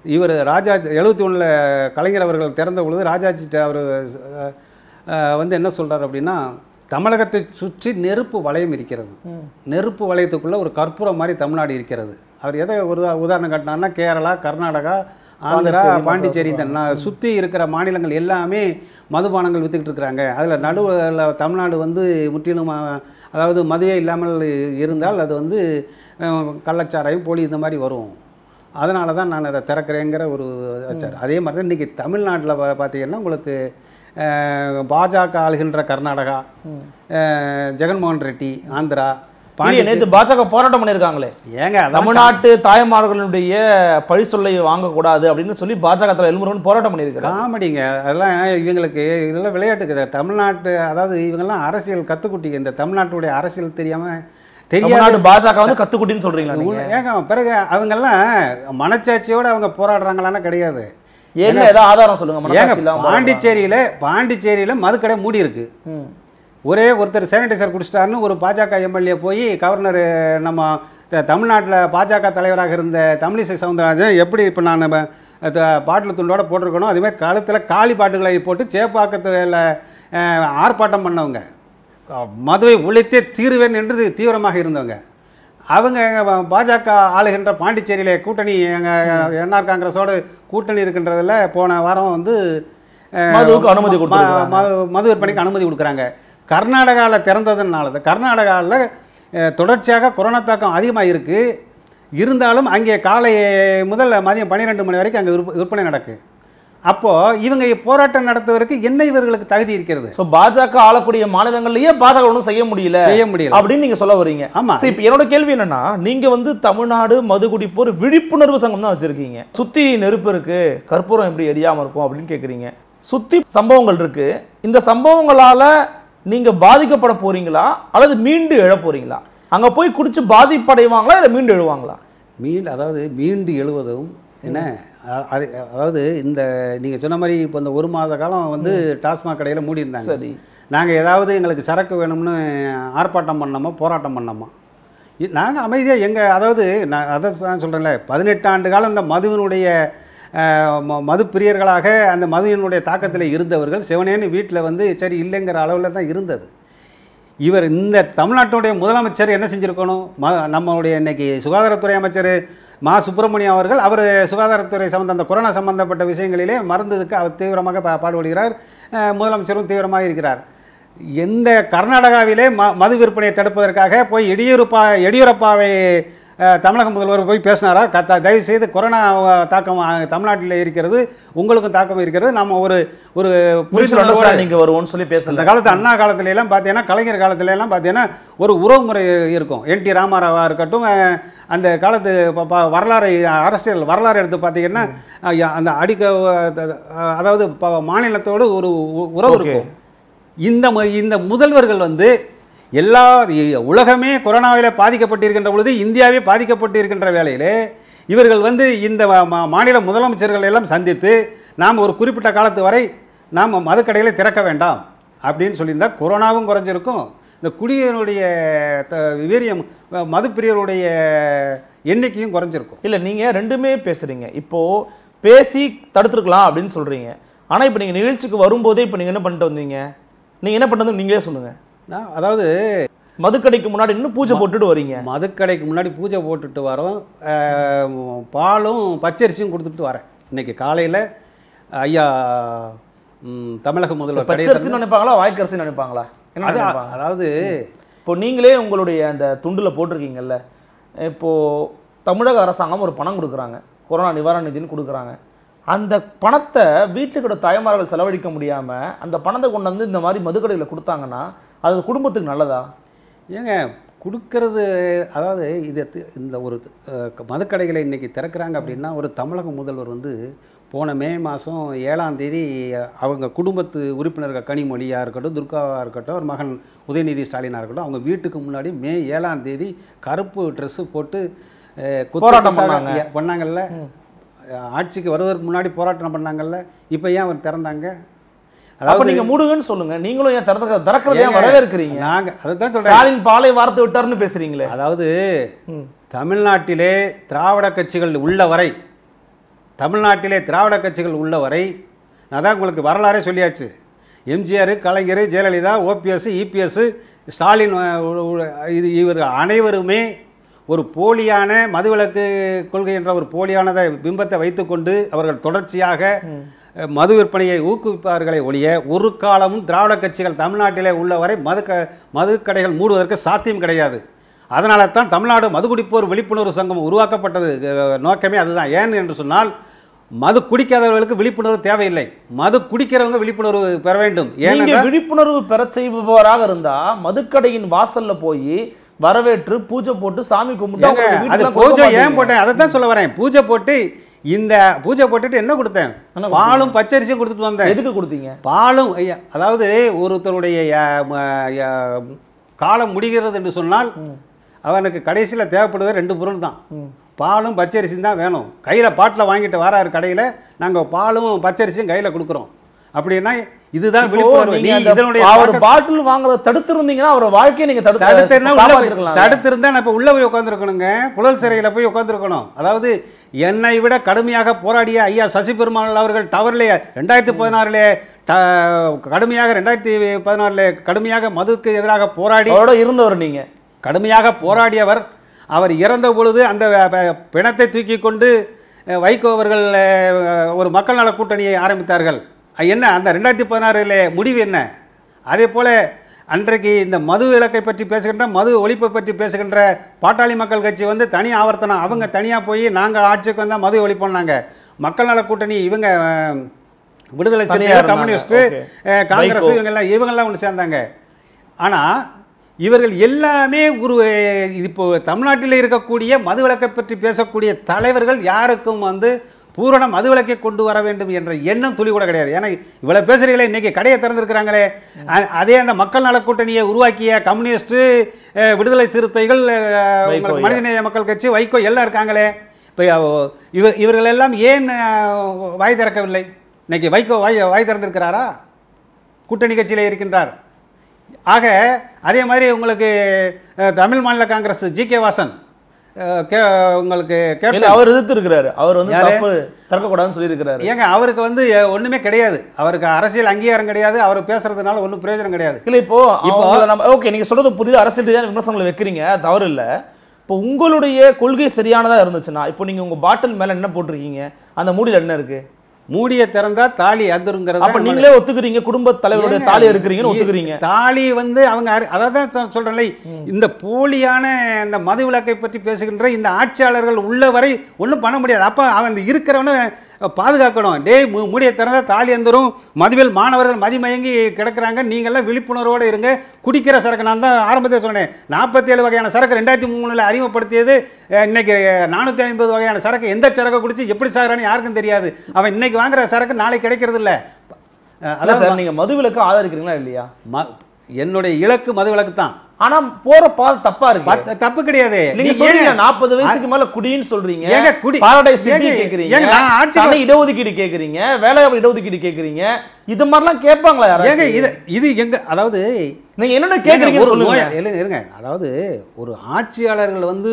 இவர் ராஜா எழுபத்தி ஒன்றில் கலைஞர் அவர்கள் திறந்த பொழுது ராஜாஜிட்ட அவர் வந்து என்ன சொல்றாரு அப்படின்னா தமிழகத்தை சுற்றி நெருப்பு வளையம் இருக்கிறது. நெருப்பு வளையத்துக்குள்ள ஒரு கற்பூரம் மாதிரி தமிழ்நாடு இருக்கிறது. அவர் எதை ஒரு உதாரணம் காட்டினார்னா கேரளா கர்நாடகா ஆந்திரா பாண்டிச்சேரி, நா- சுற்றி இருக்கிற மாநிலங்கள் எல்லாமே மதுபானங்கள் வித்துக்கிட்டு இருக்கிறாங்க. அதில் நடுவில் தமிழ்நாடு வந்து முற்றிலும் அதாவது மதுவே இல்லாமல் இருந்தால் அது வந்து கள்ளச்சாராயம் போலி இந்த மாதிரி வரும். அதனால தான் நான் அதை திறக்கிறேங்கிற ஒரு வச்சார் அதே மாதிரி தான் இன்றைக்கி தமிழ்நாட்டில் பார்த்தீங்கன்னா உங்களுக்கு பாஜக ஆளுகின்ற கர்நாடகா ஜெகன்மோகன் ரெட்டி ஆந்திரா நேத்து பாஜக போராட்டம் பண்ணியிருக்காங்களே. ஏங்க தமிழ்நாட்டு தாய்மார்களுடைய பழி சொல்லை வாங்கக்கூடாது அப்படின்னு சொல்லி பாஜக தலைவர் எல்முருகன் போராட்டம் பண்ணியிருக்காரு காமெடிங்க. அதெல்லாம் இவங்களுக்கு இதெல்லாம் விளையாட்டு கிடையாது தமிழ்நாட்டு அதாவது இவங்கெல்லாம் அரசியல் கத்துக்குட்டிங்க இந்த தமிழ்நாட்டுடைய அரசியல் தெரியாம தெரியாத பாஜக வந்து கத்துக்குட்டின்னு உள்ள- ஏங்க பிறகு அவங்கெல்லாம் மனச்சாட்சியோட அவங்க போராடுறாங்களான்னா கிடையாது. என்ன ஏதாவது ஆதாரம் சொல்லுங்க. பாண்டிச்சேரியில பாண்டிச்சேரியில மதுக்கடை மூடி இருக்கு. ஒரே ஒருத்தர் சானிடைசர் குடிச்சிட்டாருன்னு ஒரு பாஜக எம்எல்ஏ போய் கவர்னர் நம்ம தமிழ்நாட்டில் பாஜக தலைவராக இருந்த தமிழிசை சவுந்தரராஜன் எப்படி இப்போ நான் பாட்டில் துண்டோட போட்டிருக்கணும் அதேமாதிரி கழுத்தில் காளி பாட்டுகளை போட்டு சேப்பாக்கத்தில் ஆர்ப்பாட்டம் பண்ணவங்க மதுவை ஒழித்தே தீருவேன் என்று தீவிரமாக இருந்தவங்க அவங்க பாஜக ஆளுகின்ற பாண்டிச்சேரியிலே கூட்டணி எங்கள் என்ஆர் காங்கிரஸோடு கூட்டணி இருக்கின்றதில் போன வாரம் வந்து மதுவுக்கு அனுமதி. மது விற்பனைக்கு அனுமதி கொடுக்குறாங்க. கர்நாடகாவில் திறந்ததுனால தான் கர்நாடகாவில் தொடர்ச்சியாக கொரோனா தாக்கம் அதிகமாக இருக்குது இருந்தாலும் அங்கே காலை முதல் மதியம் பன்னிரெண்டு மணி வரைக்கும் அங்கே விற்ப- விற்பனை நடக்கு. அப்போது இவங்க போராட்டம் நடத்துவதற்கு என்ன இவர்களுக்கு தகுதி இருக்கிறது? சோ பாஜக ஆளக்கூடிய மாநிலங்கள்லயே பாஜக ஒன்றும் செய்ய முடியல. செய்ய முடியல. அப்படின்னு நீங்க சொல்ல வரீங்க ஆமா. சரி இப்போ என்னோட கேள்வி என்னன்னா நீங்க வந்து தமிழ்நாடு மது குடிப்போர் விழிப்புணர்வு சங்கம் தான் வச்சிருக்கீங்க. சுத்தி நெருப்பு இருக்கு கற்பூரம் எப்படி எரியாம இருக்கும் அப்படின்னு கேக்குறீங்க. சுத்தி சம்பவங்கள் இருக்கு. இந்த சம்பவங்களால நீங்க பாதிக்கப்பட போறீங்களா? அல்லது மீண்டு எழ போறீங்களா? அங்க போய் குடிச்சு பாதிப்படைவாங்களா? இல்ல மீண்டு எழுவாங்களா? மீண்டு அதாவது மீண்டு எழுவதும் என்ன? அது அதாவது இந்த நீங்கள் சொன்ன மாதிரி இப்போ இந்த ஒரு மாத காலம் வந்து டாஸ்மாக் கடையில் மூடி இருந்தாங்க சரி. நாங்கள் ஏதாவது எங்களுக்கு சரக்கு வேணும்னு ஆர்ப்பாட்டம் பண்ணோமா போராட்டம் பண்ணோமா? நாங்கள் அமைதியாக எங்கள் அதாவது நான் அதை தான் சொல்கிறேன்ல பதினெட்டு ஆண்டு காலம் அந்த மதுவினுடைய மது பிரியர்களாக அந்த மதுவினுடைய தாக்கத்தில் இருந்தவர்கள் சிவனேன்னு வீட்டில் வந்து சரி இல்லைங்கிற அளவில் தான் இருந்தது. இவர் இந்த தமிழ்நாட்டுடைய முதலமைச்சர் என்ன செஞ்சுருக்கணும்? ம நம்மளுடைய இன்னைக்கு சுகாதாரத்துறை அமைச்சர் மா சுப்பிரமணியம் அவர்கள் அவர் சுகாதாரத்துறை சம்பந்த அந்த கொரோனா சம்பந்தப்பட்ட விஷயங்களிலே மருந்துக்கு அவர் தீவிரமாக பா பாடுபடுகிறார். முதலமைச்சரும் தீவிரமாக இருக்கிறார். எந்த கர்நாடகாவிலே ம மது விற்பனையை தடுப்பதற்காக போய் எடியூரப்பா எடியூரப்பாவை தமிழக முதல்வர் போய் பேசினாரா? கத்தா தயவு செய்து கொரோனா தாக்கம் தமிழ்நாட்டில் இருக்கிறது உங்களுக்கும் தாக்கம் இருக்கிறது. நம்ம ஒரு ஒரு புரிந்துணர்வோடு நீங்க வருவோம்னு சொல்லி அந்த பேசல காலத்து அண்ணா காலத்துல எல்லாம் பார்த்தீங்கன்னா கலைஞர் காலத்துல எல்லாம் பார்த்தீங்கன்னா ஒரு உறவு முறை இருக்கும். என் டி ராமாராவா இருக்கட்டும் அந்த காலத்து வரலாறு அரசியல் வரலாறு எடுத்து பார்த்தீங்கன்னா அந்த அடிக்க அதாவது மாநிலத்தோடு ஒரு உறவு. இருக்கும். இந்த மு- இந்த முதல்வர்கள் வந்து எல்லா உலகமே கொரோனாவில் பாதிக்கப்பட்டிருக்கின்ற பொழுது இந்தியாவே பாதிக்கப்பட்டிருக்கின்ற வேளையிலே இவர்கள் வந்து இந்த மாநில முதலமைச்சர்கள் எல்லாம் சந்தித்து நாம் ஒரு குறிப்பிட்ட காலத்து வரை நாம் மதுக்கடைகளை திறக்க வேண்டாம் அப்படின்னு சொல்லியிருந்தால் கொரோனாவும் குறைஞ்சிருக்கும். இந்த குடியினுடைய த- வீரியம் மதுப்பிரியருடைய எண்ணிக்கையும் குறைஞ்சிருக்கும். இல்லை நீங்கள் ரெண்டுமே பேசுகிறீங்க இப்போது பேசி தடுத்துருக்கலாம் அப்படின்னு சொல்கிறீங்க ஆனால் இப்போ நீங்கள் நிகழ்ச்சிக்கு வரும்போதே இப்போ நீங்கள் என்ன பண்ணிட்டு வந்தீங்க? நீங்கள் என்ன பண்ணுறது நீங்களே சொல்லுங்கள் நான் அதாவது மதுக்கடைக்கு முன்னாடி இன்னும் பூஜை போட்டுட்டு வரீங்க. மதுக்கடைக்கு முன்னாடி பூஜை போட்டுட்டு வரோம். பாலும் பச்சரிசியும் கொடுத்துட்டு வரேன். இன்னைக்கு காலையில் ஐயா தமிழக முதல்வர் பச்சரிசி நினைப்பாங்களா வாய்க்கரிசி நினைப்பாங்களா? அதாவது இப்போ நீங்களே உங்களுடைய அந்த துண்டுல போட்டிருக்கீங்கல்ல இப்போ தமிழக அரசாங்கம் ஒரு பணம் கொடுக்குறாங்க. கொரோனா நிவாரண நிதின்னு கொடுக்குறாங்க. அந்த பணத்தை வீட்டுக்கு கூட தாய்மார்கள் செலவழிக்க முடியாம அந்த பணத்தை கொண்டு வந்து இந்த மாதிரி மதுக்கடையில் கொடுத்தாங்கன்னா அது குடும்பத்துக்கு நல்லதா? ஏங்க கொடுக்கறது அதாவது இது இந்த ஒரு மதுக்கடைகளை இன்னைக்கு திறக்கிறாங்க அப்படின்னா ஒரு தமிழக முதல்வர் வந்து போன மே மாதம் ஏழாம் தேதி அவங்க குடும்பத்து உறுப்பினர்கள் கனிமொழியாக இருக்கட்டும் துர்காவாக இருக்கட்டும் ஒரு மகன் உதயநிதி ஸ்டாலினாக இருக்கட்டும் அவங்க வீட்டுக்கு முன்னாடி மே ஏழாம் தேதி கருப்பு ட்ரெஸ்ஸு போட்டு போராட்டம் பண்ணாங்கல்ல. ஆட்சிக்கு வருவதற்கு முன்னாடி போராட்டம் பண்ணாங்கல்ல. இப்போ ஏன் அவர் திறந்தாங்க? அப்ப நீங்க மூடுங்கன்னு சொல்லுங்க. நீங்களும் ஏன் திறக்க திறக்கிறதே ஏங்க, வரவேற்கிறீங்க. நாங்க அதை தான் சொல்கிறேன் ஸ்டாலின் பாலை வார்த்தை விட்டாருன்னு பேசுறீங்களே. அதாவது. தமிழ்நாட்டிலே திராவிட கட்சிகள் உள்ள வரை தமிழ்நாட்டிலே திராவிட கட்சிகள் உள்ள வரை நான் தான் உங்களுக்கு வரலாறே சொல்லியாச்சு. எம்ஜிஆர் கலைஞர் ஜெயலலிதா ஓபிஎஸ் இபிஎஸ் ஸ்டாலின் இது இவர் அனைவருமே ஒரு போலியான மதுவிலக்கு கொள்கை என்ற ஒரு போலியானதை பிம்பத்தை வைத்துக்கொண்டு அவர்கள் தொடர்ச்சியாக மது விற்பனையை ஊக்குவிப்பார்களே ஒழிய ஒரு காலமும் திராவிட கட்சிகள் தமிழ்நாட்டிலே உள்ளவரை மது க மதுக்கடைகள் மூடுவதற்கு சாத்தியம் கிடையாது. அதனால தான் தமிழ்நாடு மது குடிப்போர் விழிப்புணர்வு சங்கம் உருவாக்கப்பட்டது. நோக்கமே அதுதான். ஏன் என்று சொன்னால் மது குடிக்காதவர்களுக்கு விழிப்புணர்வு தேவையில்லை. மது குடிக்கிறவங்க விழிப்புணர்வு பெற வேண்டும். ஏனென்றால் விழிப்புணர்வு பெற செய்பவராக இருந்தா மதுக்கடையின் வாசல்ல போய் வரவேற்று பூஜை போட்டு சாமி கும்பிட்டு அது பூஜை ஏன். போட்டேன்? அதை தான் சொல்ல வரேன். பூஜை போட்டு இந்த பூஜை போட்டுட்டு என்ன கொடுத்தேன்? பாலும் பச்சரிசியும் கொடுத்துட்டு வந்தேன். எதுக்கு கொடுத்தீங்க? பாலும் ஐயா, அதாவது ஒருத்தருடைய காலம் முடிகிறது என்று சொன்னால் அவனுக்கு கடைசியில் தேவைப்படுவது ரெண்டு பொருள் தான். பாலும் பச்சரிசியும் தான் வேணும். கையில் பாட்டில் வாங்கிட்டு வராரு கடையில் நாங்கள் பாலும் பச்சரிசியும் கையில் கொடுக்குறோம். அப்படின்னா இதுதான் விழிப்புணர்வு. நீ இதனுடைய அவர் பாட்டில் வாங்குறத தடுத்து இருந்தீங்கன்னா அவர் வாழ்க்கையை நீங்க தடுத்து தடுத்துனா உள்ள போய் காப்பாத்திருக்கலாம் தடுத்திருந்தா நான் இப்போ உள்ள போய் உட்காந்துருக்கணுங்க புழல் சிறையில் போய் உட்காந்துருக்கணும் அதாவது என்னை விட கடுமையாக போராடிய ஐயா சசி பெருமாள் அவர்கள் தவறிலே ரெண்டாயிரத்தி பதினாறுலே கடுமையாக ரெண்டாயிரத்தி பதினாறுல கடுமையாக மதுக்கு எதிராக போராடி இருந்தவர் நீங்க. கடுமையாக போராடியவர். அவர் இறந்த பொழுது அந்த பிணத்தை தூக்கி கொண்டு வைகோ அவர்கள் ஒரு மக்கள் நல கூட்டணியை ஆரம்பித்தார்கள். என்ன அந்த ரெண்டாயிரத்தி பதினாறில் முடிவு என்ன? அதே போல் அன்றைக்கு இந்த மது விலக்கை பற்றி பேசுகின்ற மது ஒழிப்பை பற்றி பேசுகின்ற பாட்டாளி மக்கள் கட்சி வந்து தனி ஆவர்த்தனம் அவங்க தனியாக போய் நாங்கள் ஆட்சிக்கு வந்தால் மது ஒழிப்போம்னாங்க மக்கள் நல கூட்டணி இவங்க விடுதலை சிறுத்தைகள். கம்யூனிஸ்ட்டு காங்கிரஸ். இவங்கெல்லாம் இவங்கெல்லாம் ஒன்று சேர்ந்தாங்க ஆனால் இவர்கள் எல்லாமே ஒரு இப்போ தமிழ்நாட்டில் இருக்கக்கூடிய மதுவிலக்கை பற்றி பேசக்கூடிய தலைவர்கள் யாருக்கும் வந்து பூரண மதுவிலக்கை கொண்டு வர வேண்டும் என்ற எண்ணம் துளி கூட கிடையாது. ஏன்னா இவ்வளோ பேசுகிறீங்களே இன்னைக்கு கடையை திறந்திருக்கிறாங்களே. அதே அந்த மக்கள் நலக் கூட்டணியை உருவாக்கிய கம்யூனிஸ்ட்டு விடுதலை சிறுத்தைகள் உங்களுக்கு மனிதநேய மக்கள் கட்சி வைகோ எல்லாம் இருக்காங்களே. இப்போ இவர் இவர்கள் எல்லாம் ஏன் வாய் திறக்கவில்லை? இன்னைக்கு வைகோ வாய் வாய் திறந்திருக்கிறாரா? கூட்டணி கட்சியிலே இருக்கின்றார். ஆக அதே மாதிரி உங்களுக்கு தமிழ் மாநில காங்கிரஸ் ஜி கே வாசன் உங்களுக்கு கேப்டன். அவர் எதிர்த்து இருக்கிறாரு அவர் வந்து? தப்பு திறக்கக்கூடாதுன்னு சொல்லியிருக்கிறாரு. ஏங்க அவருக்கு வந்து ஒண்ணுமே கிடையாது. அவருக்கு அரசியல் அங்கீகாரம் கிடையாது. அவர் பேசுறதுனால ஒன்றும் பிரயோஜனம் கிடையாது. இல்ல இப்போ இப்போ- நம்ம ஓகே நீங்க சொல்றது புரியுது. அரசியல் ரீதியான விமர்சனங்களை வைக்கிறீங்க. தவறு இல்ல. இப்போ உங்களுடைய கொள்கை சரியானதா இருந்துச்சுன்னா இப்போ நீங்க உங்க பாட்டில் மேல என்ன போட்டிருக்கீங்க? அந்த மூடியில என்ன இருக்கு? மூடிய திறந்தா தாலி அதிருங்கிறது அப்ப நீங்களே ஒத்துக்கிறீங்க குடும்ப தலைவருடைய தாலி இருக்கிறீங்கன்னு ஒத்துக்கிறீங்க. தாலி வந்து அவங்க அதான் தான் சொல்றேன்ல இந்த போலியான இந்த மது விலக்கை பற்றி பேசுகின்ற இந்த ஆட்சியாளர்கள் உள்ள வரை ஒன்றும் பண்ண முடியாது. அப்போ அவன் இருக்கிறவனை பாதுகாக்கணும். டேய் மு- மூடிய திறந்தா தாலி எந்தரும். மதுவில் மாணவர்கள் மதிமயங்கி கிடக்குறாங்க. நீங்கள்லாம் விழிப்புணர்வோடு இருங்க. குடிக்கிற சரக்கு நான் தான் ஆரம்பத்தில் சொன்னேன். நாற்பத்தேழு வகையான சரக்கு ரெண்டாயிரத்தி மூணில் அறிமுகப்படுத்தியது. அஹ், இன்னைக்கு நானூற்றி ஐம்பது வகையான சரக்கு எந்த சரக்கு குடிச்சு எப்படி சாகுறான்னு யாருக்கும் தெரியாது. அவன் இன்னைக்கு வாங்குற சரக்கு நாளைக்கு கிடைக்கிறது இல்லை அதான் சார் நீங்க மது விலக்கு ஆதரிக்கிறீங்களா இல்லையா? ம என்னுடைய இலக்கு மது விலக்கு தான் ஆனா போற பால் தப்பா இருக்கு. தப்பு கிடையாது. நீங்க சொல்றீங்க நாற்பது வயசுக்கு மேல குடின்னு சொல்றீங்க. ஏங்க, குடி. பாரடைஸ் ஏங்க, கேக்குறீங்க. ஏங்க, நான் இடஒதுக்கீடு கேக்குறீங்க. வேலைவாய்ப்பு இடஒதுக்கீடு கேக்குறீங்க. இது மாதிரிலாம் கேட்பாங்களா ஏங்க யாராச்சும் இது இது எங்க அதாவது நீங்க என்னென்ன ஏங்க, ஒரு சொல்லுங்க. இருங்க. அதாவது ஒரு ஆட்சியாளர்கள் வந்து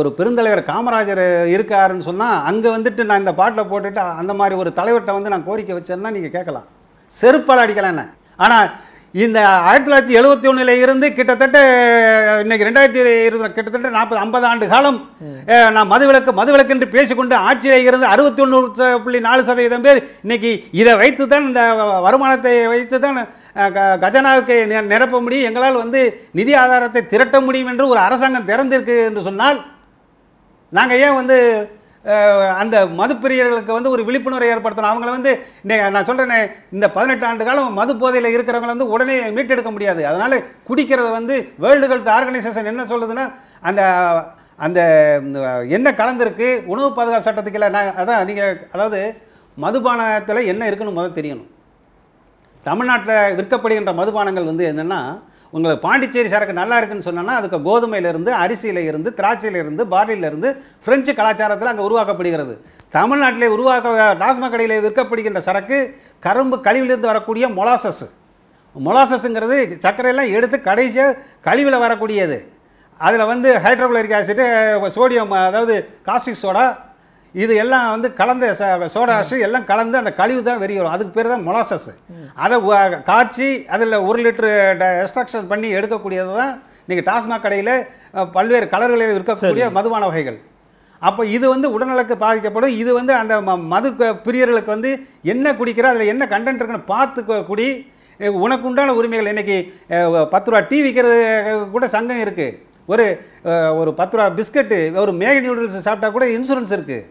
ஒரு பெருந்தலைவர் காமராஜர் இருக்காருன்னு சொன்னா அங்க வந்துட்டு நான் இந்த பாட்டில் போட்டுட்டு அந்த மாதிரி ஒரு தலைவர்கிட்ட வந்து நான் கோரிக்கை வச்சேன்னா நீங்க கேட்கலாம். செருப்பால் அடிக்கலாம் என்ன? ஆனா இந்த ஆயிரத்தி தொள்ளாயிரத்தி எழுபத்தி ஒண்ணுல இருந்து கிட்டத்தட்ட இன்னைக்கு ரெண்டாயிரத்தி இருபது கிட்டத்தட்ட நாற்பது ஐம்பது ஆண்டு காலம் நான் மதுவிலக்கு மதுவிலக்கு என்று பேசிக்கொண்டு ஆட்சியில இருந்து அறுபத்தி ஒன்று புள்ளி நாலு சதவீதம் பேர் இன்னைக்கு இதை வைத்து தான் இந்த வருமானத்தை வைத்து தான் கஜனாவுக்கு நி- நிரப்ப முடியும். எங்களால் வந்து நிதி ஆதாரத்தை திரட்ட முடியும் என்று ஒரு அரசாங்கம் திறந்திருக்கு என்று சொன்னால் நாங்கள் ஏன் வந்து அந்த மதுப்பிரியர்களுக்கு வந்து ஒரு விழிப்புணர்வை ஏற்படுத்தணும். அவங்கள வந்து நான் சொல்கிறேனே இந்த பதினெட்டு ஆண்டு காலம் மது போதையில் இருக்கிறவங்கள வந்து உடனே மீட்டெடுக்க முடியாது. அதனால் குடிக்கிறத வந்து வேர்ல்டு ஹெல்த் ஆர்கனைசேஷன் என்ன சொல்லுதுன்னா அந்த அந்த என்ன கலந்துருக்கு உணவு பாதுகாப்பு சட்டத்துக்கு இல்லை நான் அதான் நீங்கள் அதாவது மதுபானத்தில் என்ன இருக்குன்னு முதல் தெரியணும். தமிழ்நாட்டில் விற்கப்படுகின்ற மதுபானங்கள் வந்து என்னென்னா உங்களுக்கு பாண்டிச்சேரி சரக்கு நல்லா இருக்குன்னு சொன்னோன்னா அதுக்கு கோதுமையிலிருந்து அரிசியில இருந்து திராட்சையில இருந்து பார்லியில இருந்து பிரெஞ்சு கலாச்சாரத்தில் அங்கே உருவாக்கப்படுகிறது. தமிழ்நாட்டிலே உருவாக்க டாஸ்மாக் கடையில் விற்கப்படுகின்ற சரக்கு கரும்பு கழிவிலிருந்து வரக்கூடிய மொலாசஸ். மொலாசஸ்ங்கிறது சர்க்கரையெல்லாம் எடுத்து கடைசியாக கழிவில் வரக்கூடியது. அதில் வந்து ஹைட்ரோகுளரிக் ஆசிட்டு சோடியம் அதாவது காஸ்டிக் சோடா இது எல்லாம் வந்து கலந்த ச- சோடா ஆஷு எல்லாம் கலந்து அந்த கழிவு தான் வெளியே வரும். அதுக்கு பேர் தான் மொலாசஸ். அதை காய்ச்சி அதில் ஒரு லிட்டரு எக்ஸ்ட்ராக்ஷன் பண்ணி எடுக்கக்கூடியது தான் நீங்கள் டாஸ்மாக் கடையில் பல்வேறு கலர்களில் விற்கக்கூடிய மதுபான வகைகள். அப்போ இது வந்து உடல்நலக்கு பாதிக்கப்படும். இது வந்து அந்த ம மது பிரியர்களுக்கு வந்து என்ன குடிக்கிற அதில் என்ன கண்டென்ட் இருக்குன்னு பார்த்து குடி அஹ், உனக்கு உண்டான உரிமைகள். இன்னைக்கு அஹ், பத்து ரூபா டீ விற்கிறது கூட சங்கம் இருக்குது ஒரு ஒரு பத்து ரூபா பிஸ்கட்டு ஒரு மேகி நூடுல்ஸ் சாப்பிட்டா கூட இன்சூரன்ஸ் இருக்குது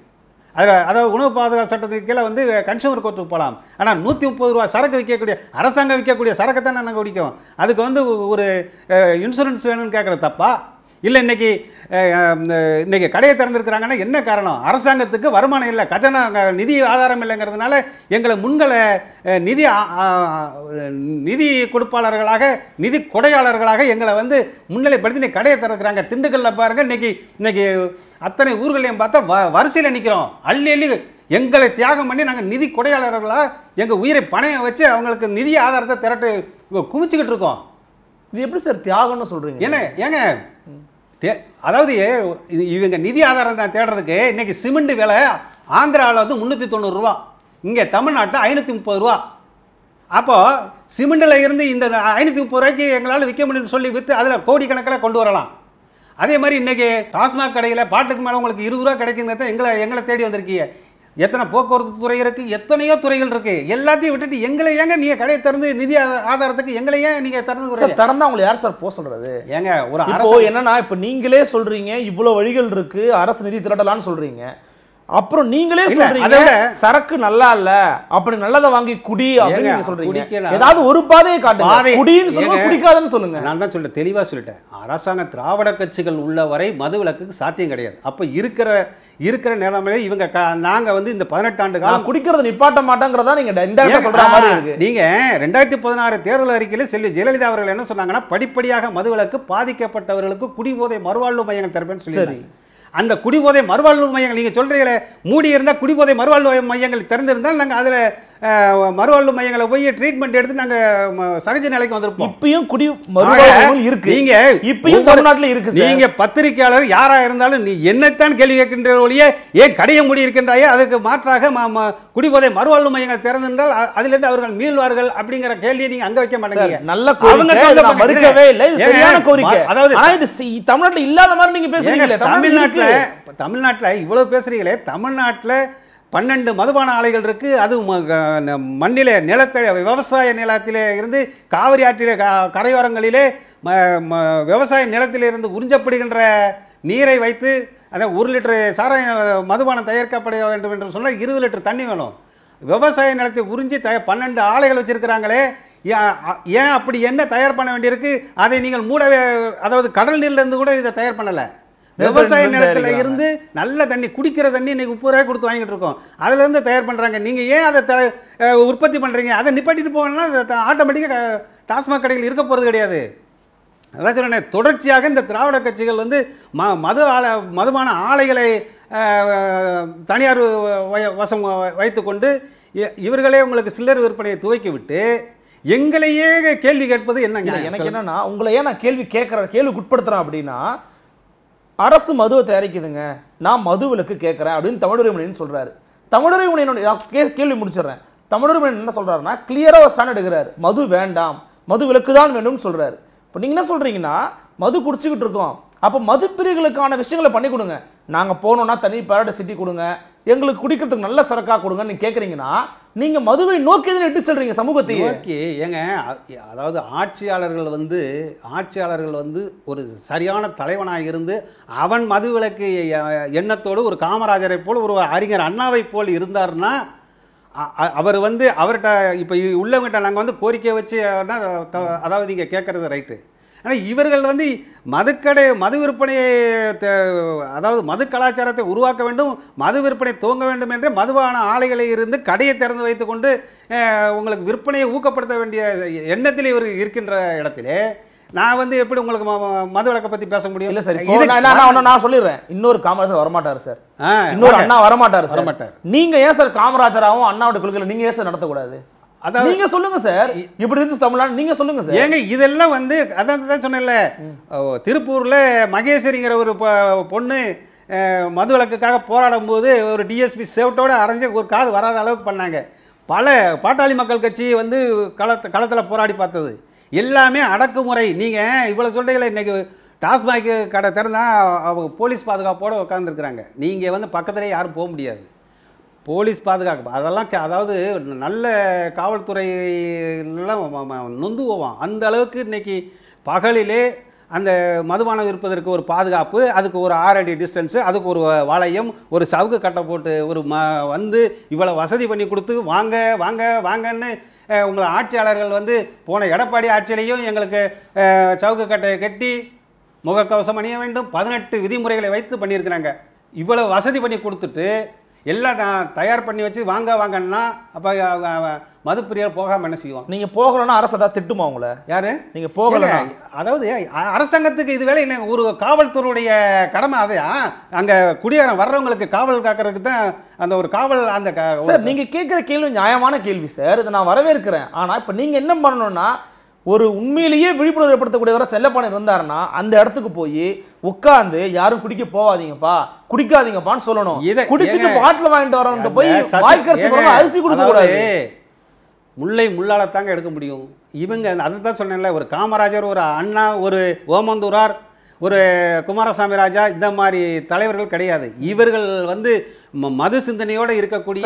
அதில் அதாவது உணவு பாதுகாப்பு சட்டத்துக்கு கீழே வந்து கன்சூமர் கோர்ட்டுக்கு போகலாம். ஆனால் நூற்றி முப்பது ரூபா சரக்கு விற்கக்கூடிய அரசாங்கம் விற்கக்கூடிய சரக்கு தான் நாங்கள் குடிக்கும் அதுக்கு வந்து ஒரு இன்சூரன்ஸ் வேணும்னு கேட்குறது தப்பா? இல்லை அஹ், இன்னைக்கு கடையை திறந்துருக்குறாங்கன்னா என்ன காரணம்? அரசாங்கத்துக்கு வருமானம் இல்லை கஜனா நிதி ஆதாரம் இல்லைங்கிறதுனால எங்களை முன்களை நிதி நிதி கொடுப்பாளர்களாக நிதி கொடையாளர்களாக எங்களை வந்து முன்னிலைப்படுத்தி இன்னைக்கு கடையை திறக்கிறாங்க. திண்டுக்கல்ல பாருங்க இன்னைக்கு இன்னைக்கு அத்தனை ஊர்களையும் பார்த்தா வ வரிசையில் நிற்கிறோம் அள்ளி அள்ளி எங்களை தியாகம் பண்ணி நாங்கள் நிதி கொடையாளர்களாக எங்கள் உயிரை பணையம் வச்சு அவங்களுக்கு நிதி ஆதாரத்தை திரட்டு குமிச்சுக்கிட்டு இருக்கோம். இது எப்படி சார் தியாகம்னு சொல்றீங்க? ஏங்க? ஏங்க தே- அதாவது இது இவங்க நிதி ஆதாரம் தான் தேடுறதுக்கு இன்றைக்கி சிமெண்ட் விலை ஆந்திராவில் வந்து முந்நூற்றி தொண்ணூறுரூவா இங்கே தமிழ்நாட்டில் ஐநூற்றி முப்பது ரூபா. அப்போது சிமெண்டில் இருந்து இந்த ஐநூற்றி முப்பது ரூபாய்க்கு எங்களால் விற்க முடியும்னு சொல்லி விற்று அதில் கோடிக்கணக்கில் கொண்டு வரலாம். அதே மாதிரி இன்னைக்கு டாஸ்மாக் கடையில் பாட்டுக்கு மேலே உங்களுக்கு இருபது ரூபா கிடைக்குங்கிறத எங்களை எங்களை தேடி வந்திருக்கீங்க. எத்தனை போக்குவரத்து துறை இருக்குது எத்தனையோ துறைகள் இருக்குது எல்லாத்தையும் விட்டுட்டு எங்களை ஏங்க நீங்கள் கடையை திறந்து நிதி ஆதாரத்துக்கு எங்களை ஏன் நீங்கள் திறந்து சார்? திறந்தா உங்களை யார் சார் போக சொல்றது? ஏங்க ஒரு அரசு என்னன்னா இப்போ நீங்களே சொல்றீங்க இவ்வளவு வழிகள் இருக்கு அரசு நிதி திரட்டலாம்னு சொல்றீங்க. அப்புறம் நீங்களே சொல்றீங்க சரக்கு நல்லா இல்ல அப்படி நல்லதை வாங்கி குடி அப்படின்னு நீங்க சொல்றீங்க. ஏதாவது ஒரு பாதையை காட்டுங்க. குடின்னு சொல்லுங்க. குடிக்காதன்னு சொல்லுங்க. நான் தான் சொல்ல தெளிவாக சொல்லிட்டேன். அரசாங்க திராவிட கட்சிகள் உள்ள வரை மது விலக்குக்கு சாத்தியம் கிடையாது. அப்போ இருக்கிற இருக்கிற நிலைமையில இவங்க க நாங்கள் வந்து இந்த பதினெட்டு ஆண்டு காலம் குடிக்கிறத நிப்பாட்ட மாட்டேங்கிறதா நீங்க இன்டெரக்டா ஏன், சொல்ற மாதிரி இருக்கு. நீங்க ரெண்டாயிரத்தி பதினாறு தேர்தல் அறிக்கையில் செல்வி ஜெயலலிதா அவர்கள் என்ன சொன்னாங்கன்னா படிப்படியாக மதுவிலக்கு பாதிக்கப்பட்டவர்களுக்கு குடிபோதை மறுவாழ்வு மையங்கள் திறப்பேன்னு சொல்லி அந்த குடிபோதை மறுவாழ்வு மையங்கள் நீங்கள் சொல்கிறீங்களே மூடி இருந்தால் குடிபோதை மறுவாழ்வு மையங்கள் திறந்திருந்தால் நாங்கள் அதில் மறுவாழ்வு மையங்களை போய் ட்ரீட்மெண்ட் எடுத்து நாங்கள் சகஜ நிலைக்கு வந்திருப்போம். இப்பயும் குடி மறுவாழ்வு இருக்கு. நீங்க இப்பயும் தமிழ்நாட்டுல இருக்கு நீங்க பத்திரிக்கையாளர் யாரா இருந்தாலும் நீ என்னத்தான் கேள்வி கேட்கின்ற ஒழிய ஏன் கடைய முடி இருக்கின்றாயே? அதுக்கு மாற்றாக குடிபோதை மறுவாழ்வு மையங்கள் திறந்திருந்தால் அதிலிருந்து அவர்கள் மீள்வார்கள் அப்படிங்கிற கேள்வியை நீங்க அங்க வைக்க மாட்டேங்க. நல்ல நான் மறுக்கவே இல்லை. சரியான கோரிக்கை. அதாவது தமிழ்நாட்டுல இல்லாத மாதிரி நீங்க பேசுறீங்களே. ஏங்க, தமிழ்நாட்டுல தமிழ்நாட்டுல இவ்வளவு பேசுறீங்களே தமிழ்நாட்டுல பன்னெண்டு மதுபான ஆலைகள் இருக்குது அது ம- க- மண்ணிலே நிலத்தை விவசாய நிலத்திலே இருந்து காவிரி ஆற்றிலே க- கரையோரங்களிலே ம- ம- விவசாய நிலத்திலிருந்து உறிஞ்சப்படுகின்ற நீரை வைத்து அதை ஒரு லிட்டர் சாராய மதுபானம் தயாரிக்கப்பட வேண்டும் என்று சொன்னால் இருபது லிட்டர் தண்ணி வேணும். விவசாய நிலத்தை உறிஞ்சி த பன்னெண்டு ஆலைகள் வச்சுருக்கிறாங்களே. ஏன் அப்படி என்ன தயார் பண்ண வேண்டியிருக்கு? அதை நீங்கள் மூடவே அதாவது கடல் நீர்லேருந்து கூட இதை தயார் பண்ணலை. விவசாய நிலத்துல. இருந்து நல்ல தண்ணி குடிக்கிற தண்ணி இன்னைக்கு முப்பது ரூபாய் கொடுத்து வாங்கிட்டு இருக்கோம். அதுல இருந்து தயார் பண்றாங்க. நீங்க ஏன் அதை உற்பத்தி பண்றீங்க? அதை நிப்பாட்டிட்டு போகணும்னா ஆட்டோமேட்டிக்காக டாஸ்மாக் கடைகள் இருக்க போறது கிடையாது. அதான் சொன்னேன் தொடர்ச்சியாக இந்த திராவிட கட்சிகள் வந்து ம மது ஆலை மதுபான ஆலைகளை தனியார் வசம் வைத்துக்கொண்டு இவர்களே உங்களுக்கு சில்லறை விற்பனையை துவக்கி விட்டு எங்களையே கேள்வி கேட்பது என்னங்க எனக்கு என்னன்னா உங்களை ஏன் நான் கேள்வி கேட்கறேன் கேள்விக்கு உட்படுத்துறேன் அப்படின்னா அரசு மதுவை தயாரிக்குதுங்க. நான் மது விலக்கு கேட்குறேன் அப்படின்னு தமிழறிமணின்னு சொல்றாரு. தமிழறிமணி நான் கே- கேள்வி முடிச்சிடுறேன். தமிழறிமணி என்ன சொல்கிறாருன்னா கிளியராக ஒரு ஸ்டாண்ட் எடுக்கிறார். மது வேண்டாம். மது விலக்கு தான் வேணும்னு சொல்கிறார் இப்போ நீங்கள் என்ன சொல்கிறீங்கன்னா மது குடிச்சிக்கிட்டு இருக்கோம். அப்போ மதுப்பிரிகளுக்கான விஷயங்களை பண்ணி கொடுங்க. நாங்கள் போனோன்னா தனி பேரட சிட்டி கொடுங்க. எங்களுக்கு குடிக்கிறதுக்கு நல்ல சரக்காக கொடுங்கன்னு நீங்க கேட்குறீங்கன்னா நீங்கள் மதுவை நோக்கி எதுன்னு இட்டு செல்றீங்க சமூகத்தை ஓகே ஏங்க அதாவது ஆட்சியாளர்கள் வந்து ஆட்சியாளர்கள் வந்து ஒரு சரியான தலைவனாக இருந்து அவன் மதுவிலக்கு விளக்கு எண்ணத்தோடு ஒரு காமராஜரை போல் ஒரு அறிஞர் அண்ணாவை போல் இருந்தார்னா அவர் வந்து அவர்கிட்ட இப்போ உள்ளவங்ககிட்ட நாங்கள் வந்து கோரிக்கை வச்சு அதாவது நீங்கள் கேட்குறது ரைட்டு. ஆனால் இவர்கள் வந்து மதுக்கடை மது விற்பனையை அதாவது மது கலாச்சாரத்தை உருவாக்க வேண்டும் மது விற்பனை துவங்க வேண்டும் என்று மதுபான ஆலைகளில் இருந்து கடையை திறந்து வைத்துக்கொண்டு உங்களுக்கு விற்பனையை ஊக்கப்படுத்த வேண்டிய எண்ணத்தில் இவர் இருக்கின்ற இடத்திலே நான் வந்து எப்படி உங்களுக்கு மது விலக்கை பற்றி பேச முடியும்? இல்ல சார் இது- நான் நான் சொல்லிடுறேன். இன்னொரு காமராஜர் வரமாட்டாரு சார். இன்னொரு. அண்ணா வரமாட்டாரு சார். வரமாட்டார். நீங்க ஏன் சார் காமராஜராவும் அண்ணாவோட கொள்கையில நீங்க ஏன் சார் நடத்தக்கூடாது? அதாவது- நீங்க சொல்லுங்க சார். இப்படி இருந்து தமிழ்நாடு நீங்க சொல்லுங்க சார். ஏங்க இதெல்லாம் வந்து அதான் தான் சொன்னேன்ல. திருப்பூர்ல மகேஸ்வரிங்கிற ஒரு பொண்ணு மது விலக்குக்காக போராடும் போது ஒரு டிஎஸ்பி சேவட்டோட அரைஞ்சு ஒரு காது வராத அளவுக்கு பண்ணாங்க. பல பாட்டாளி மக்கள் கட்சி வந்து களத்து களத்தில் போராடி பார்த்தது. எல்லாமே அடக்குமுறை. நீங்கள் இவ்வளோ சொல்றீங்களே இன்னைக்கு டாஸ்மாக் கடை திறந்தா அவங்க போலீஸ் பாதுகாப்போடு உட்காந்துருக்குறாங்க நீங்கள் வந்து பக்கத்துலேயே யாரும் போக முடியாது. போலீஸ் பாதுகாப்பு அதெல்லாம் அதாவது நல்ல காவல்துறையெல்லாம் நொந்து போவான் அந்த அளவுக்கு இன்னைக்கு பகலிலே அந்த மதுபானம் விற்பதற்கு ஒரு பாதுகாப்பு அதுக்கு ஒரு ஆறடி டிஸ்டன்ஸு அதுக்கு ஒரு வளையம் ஒரு சவுக்கு கட்டை போட்டு ஒரு ம வந்து இவ்வளோ வசதி பண்ணி கொடுத்து வாங்க வாங்க வாங்கன்னு உங்களை ஆட்சியாளர்கள் வந்து போன எடப்பாடி ஆட்சியிலையும் எங்களுக்கு சவுக்கு கட்டையை கட்டி முகக்கவசம் அணிய வேண்டும் பதினெட்டு விதிமுறைகளை வைத்து பண்ணியிருக்கிறாங்க. இவ்வளவு வசதி பண்ணி கொடுத்துட்டு எல்லாம் நான் தயார் பண்ணி வச்சு வாங்க வாங்கன்னா அப்போ மதுப்பிரியர் போகாமல் என்ன செய்வோம் நீங்க போகலன்னா அரசு ஏதாவது திட்டுமா உங்களை? யாரு? நீங்க போகலன்னா ஏங்க, அதாவது அரசாங்கத்துக்கு இது வேலை இல்லை ஒரு காவல்துறையுடைய கடமை அது ஆ, அங்க குடியாரம் வர்றவங்களுக்கு காவல் காக்கிறதுக்கு தான் அந்த ஒரு காவல் அந்த சார் நீங்க கேட்குற கேள்வி நியாயமான கேள்வி சார். இதை நான் வரவேற்கிறேன். ஆனா இப்ப நீங்க என்ன பண்ணணும்னா ஒரு உண்மையிலேயே விழிப்புணர்வு ஏற்படுத்தக்கூடியவரை செல்லப்பான இருந்தாருன்னா அந்த இடத்துக்கு போய் உட்கார்ந்து யாரும் குடிக்க போகாதீங்கப்பா குடிக்காதீங்கப்பான்னு சொல்லணும். குடிச்சிட்டு பாட்டில் வாங்கிட்டு வரவன்ட்டு போய் வாய்க்கரிசி அரிசி கொடுக்க கூடாது. முல்லை முள்ளால தாங்க எடுக்க முடியும். இவங்க அதுதான் சொன்னேன்ல ஒரு காமராஜர் ஒரு அண்ணா ஒரு ஓமந்தூரார் ஒரு குமாரசாமி ராஜா இந்த மாதிரி தலைவர்கள் கிடையாது. இவர்கள் வந்து மது சிந்தனையோட இருக்கக்கூடிய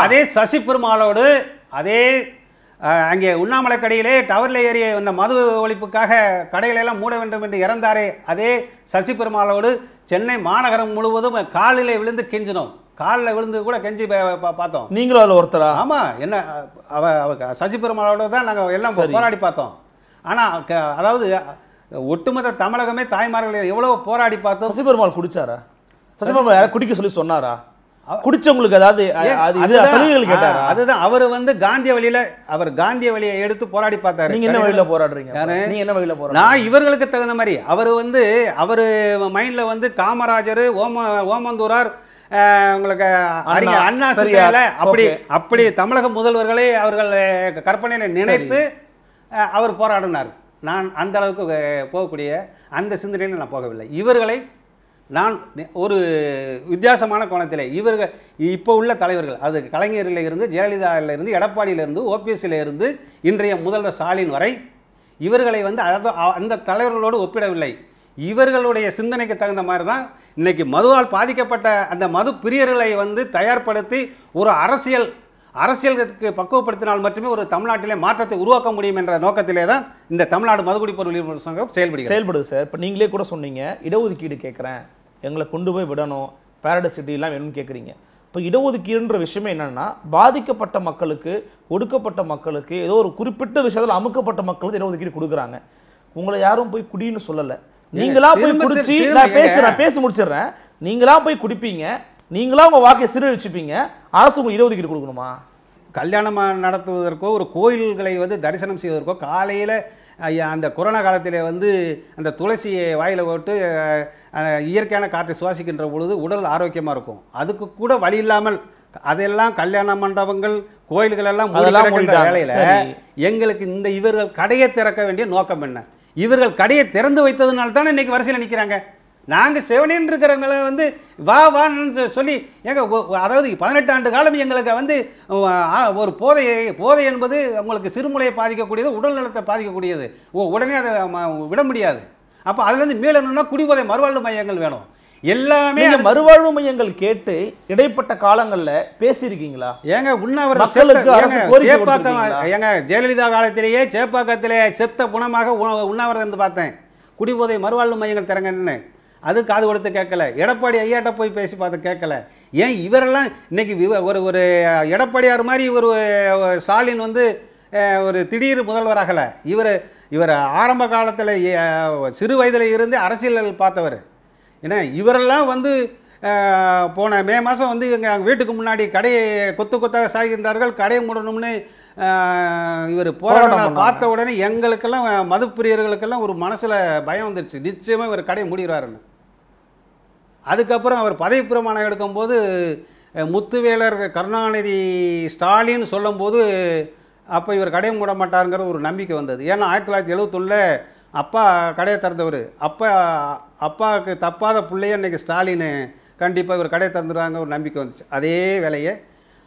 அதே- சசி பெருமாளோடு அதே அங்கே உண்ணாமலை கடையிலே டவர்ல ஏறிய இந்த மது ஒழிப்புக்காக கடைகளை எல்லாம் மூட வேண்டும் என்று இறந்தாரே. அதே சசி பெருமாளோடு சென்னை மாநகரம் முழுவதும் காலிலே விழுந்து கெஞ்சினோம். காலில் விழுந்து கூட கெஞ்சி பார்த்தோம். நீங்களும் அதுல ஒருத்தரா? ஆமா என்ன அவ அவ சசி பெருமாளோட தான் நாங்கள் எல்லாம். போராடி பார்த்தோம். ஆனா க- அதாவது ஒட்டுமொத்த தமிழகமே தாய்மார்கள் எவ்வளவு போராடி பார்த்தோம். சசிபெருமாள் குடிச்சாரா? சசிபெருமாள் யாராவது குடிக்க சொல்லி சொன்னாரா? குடிச்சவங்களுக்கு ஏதாவது அதுதான், அவர் வந்து காந்திய வழியில அவர் காந்திய வழியை எடுத்து போராடி பார்த்தாரு. நீங்க என்ன வழியில போராடுறீங்க? யாரு? நீங்க என்ன வழியில போராடுறீங்க? நான் இவர்களுக்கு தகுந்த மாதிரி. அவர் வந்து அவர் மைண்டில் வந்து காமராஜர் ஓம ஓமந்தூரார் உங்களுக்கு அறிஞர் அண்ணா சரியா? சிந்தனையில அப்படி. அப்படி தமிழக முதல்வர்களே அவர்கள் கற்பனையில நினைத்து அவர் போராடினார் நான் அந்த அளவுக்கு போகக்கூடிய அந்த சிந்தனையில் நான் போகவில்லை இவர்களை நான் ஒரு வித்தியாசமான கோணத்திலே இவர்கள் இப்போ உள்ள தலைவர்கள் அது கலைஞரில் இருந்து ஜெயலலிதாவில் இருந்து எடப்பாடியில இருந்து ஓபிஎஸ்சில் இருந்து இன்றைய முதல்வர் ஸ்டாலின் வரை இவர்களை வந்து அந்த தலைவர்களோடு ஒப்பிடவில்லை இவர்களுடைய சிந்தனைக்கு தகுந்த மாதிரி தான் இன்னைக்கு மதுவால் பாதிக்கப்பட்ட அந்த மது பிரியர்களை வந்து தயார்படுத்தி ஒரு அரசியல் அரசியலுக்கு பக்குவப்படுத்தினால் மட்டுமே ஒரு தமிழ்நாட்டிலே மாற்றத்தை உருவாக்க முடியும் என்ற நோக்கத்திலே தான் இந்த தமிழ்நாடு மதுகுடி பொருள் சங்கம் செயல்படுகிறது. செயல்படுது சார். இப்போ நீங்களே கூட சொன்னீங்க இடஒதுக்கீடு கேட்குறேன் எங்களை கொண்டு போய் விடணும் பேரடைஸ் சிட்டிலாம் வேணும்னு கேட்குறீங்க. இப்போ இடஒதுக்கீடுன்ற விஷயமே என்னென்னா பாதிக்கப்பட்ட மக்களுக்கு ஒடுக்கப்பட்ட மக்களுக்கு ஏதோ ஒரு குறிப்பிட்ட விஷயத்தில் அமுக்கப்பட்ட மக்களுக்கு இடஒதுக்கீடு கொடுக்குறாங்க. உங்களை யாரும் போய் குடின்னு சொல்லலை. நீங்களா போய் குடிச்சு நான்? பேசுறேன் பேசி முடிச்சிடுறேன் நீங்களா போய் குடிப்பீங்க நீங்களா உங்க வாக்கை சிறுவழிச்சுப்பீங்க அரசு உங்களுக்கு இடஒதுக்கீடு கொடுக்கணுமா கல்யாணம் நடத்துவதற்கோ ஒரு கோயில்களை வந்து தரிசனம் செய்வதற்கோ காலையில் அந்த கொரோனா காலத்திலே வந்து அந்த துளசியை வாயில் போட்டு இயற்கையான காற்றை சுவாசிக்கின்ற பொழுது உடல் ஆரோக்கியமாக இருக்கும் அதுக்கு கூட வழி இல்லாமல் அதெல்லாம் கல்யாண மண்டபங்கள் கோயில்கள் எல்லாம். வேலையில். எங்களுக்கு இந்த இவர்கள் கடையை திறக்க வேண்டிய நோக்கம் என்ன இவர்கள் கடையை திறந்து வைத்ததுனால தானே இன்றைக்கி வரிசையில் நிற்கிறாங்க நாங்கள் செவனேன்னு இருக்கிறவங்கள வந்து வா வான்னு சொல்லி எங்க அதாவது பதினெட்டு ஆண்டு காலம் எங்களுக்கு வந்து ஒரு போதை போதை என்பது உங்களுக்கு சிறுமுலையை பாதிக்கக்கூடியது உடல் நலத்தை பாதிக்கக்கூடியது. ஓ உடனே அதை விட முடியாது. அப்போ அதுலேருந்து மீளணும்னா குடிபோதை மறுவாழ்வு மையங்கள் வேணும். எல்லாமே மறுவாழ்வு மையங்கள் கேட்டு இடைப்பட்ட காலங்கள்ல பேசியிருக்கீங்களா? ஏங்க உண்ணாவிரத சேப்பாக்கம்? ஏங்க ஜெயலலிதா காலத்திலேயே சேப்பாக்கத்திலே செத்த புணமாக உண- உண்ணாவிரதம் இருந்து பார்த்தேன். குடிபோதை மறுவாழ்வு மையங்கள் திறங்கன்னு. அது காது கொடுத்து கேட்கல. எடப்பாடி ஐயாட்ட போய் பேசி பார்த்து கேட்கல. ஏன் இவரெல்லாம் இன்னைக்கு ஒரு ஒரு எடப்பாடியார் மாதிரி ஒரு ஸ்டாலின் வந்து ஒரு திடீர் முதல்வராகலை. இவர் இவர் ஆரம்ப காலத்தில் சிறு வயதில் இருந்து அரசியல் பார்த்தவர். ஏன்னா இவரெல்லாம் வந்து போன மே மாதம் வந்து எங்கள் வீட்டுக்கு முன்னாடி கடையை கொத்து கொத்தாக சாகின்றார்கள் கடையை மூடணும்னு இவர் போராட்டம். பார்த்த உடனே எங்களுக்கெல்லாம் மது பிரியர்களுக்கெல்லாம் ஒரு மனசில் பயம் வந்துருச்சு. நிச்சயமாக இவர் கடையை மூடிடுவாருன்னு. அதுக்கப்புறம் அவர் பதவி பிரமாணம் எடுக்கும்போது முத்துவேலர் கருணாநிதி ஸ்டாலின் சொல்லும்போது அப்போ இவர் கடையை மூட மாட்டாருங்கிற ஒரு நம்பிக்கை வந்தது. ஏன்னா ஆயிரத்தி தொள்ளாயிரத்தி எழுவத்தொன்னில் அப்பா கடையை திறந்தவர். அப்பா அப்பாவுக்கு தப்பாத பிள்ளைய இன்னைக்கு ஸ்டாலின். கண்டிப்பாக இவர் கடையை திறந்துருவாங்க ஒரு நம்பிக்கை வந்துச்சு. அதே வேலையை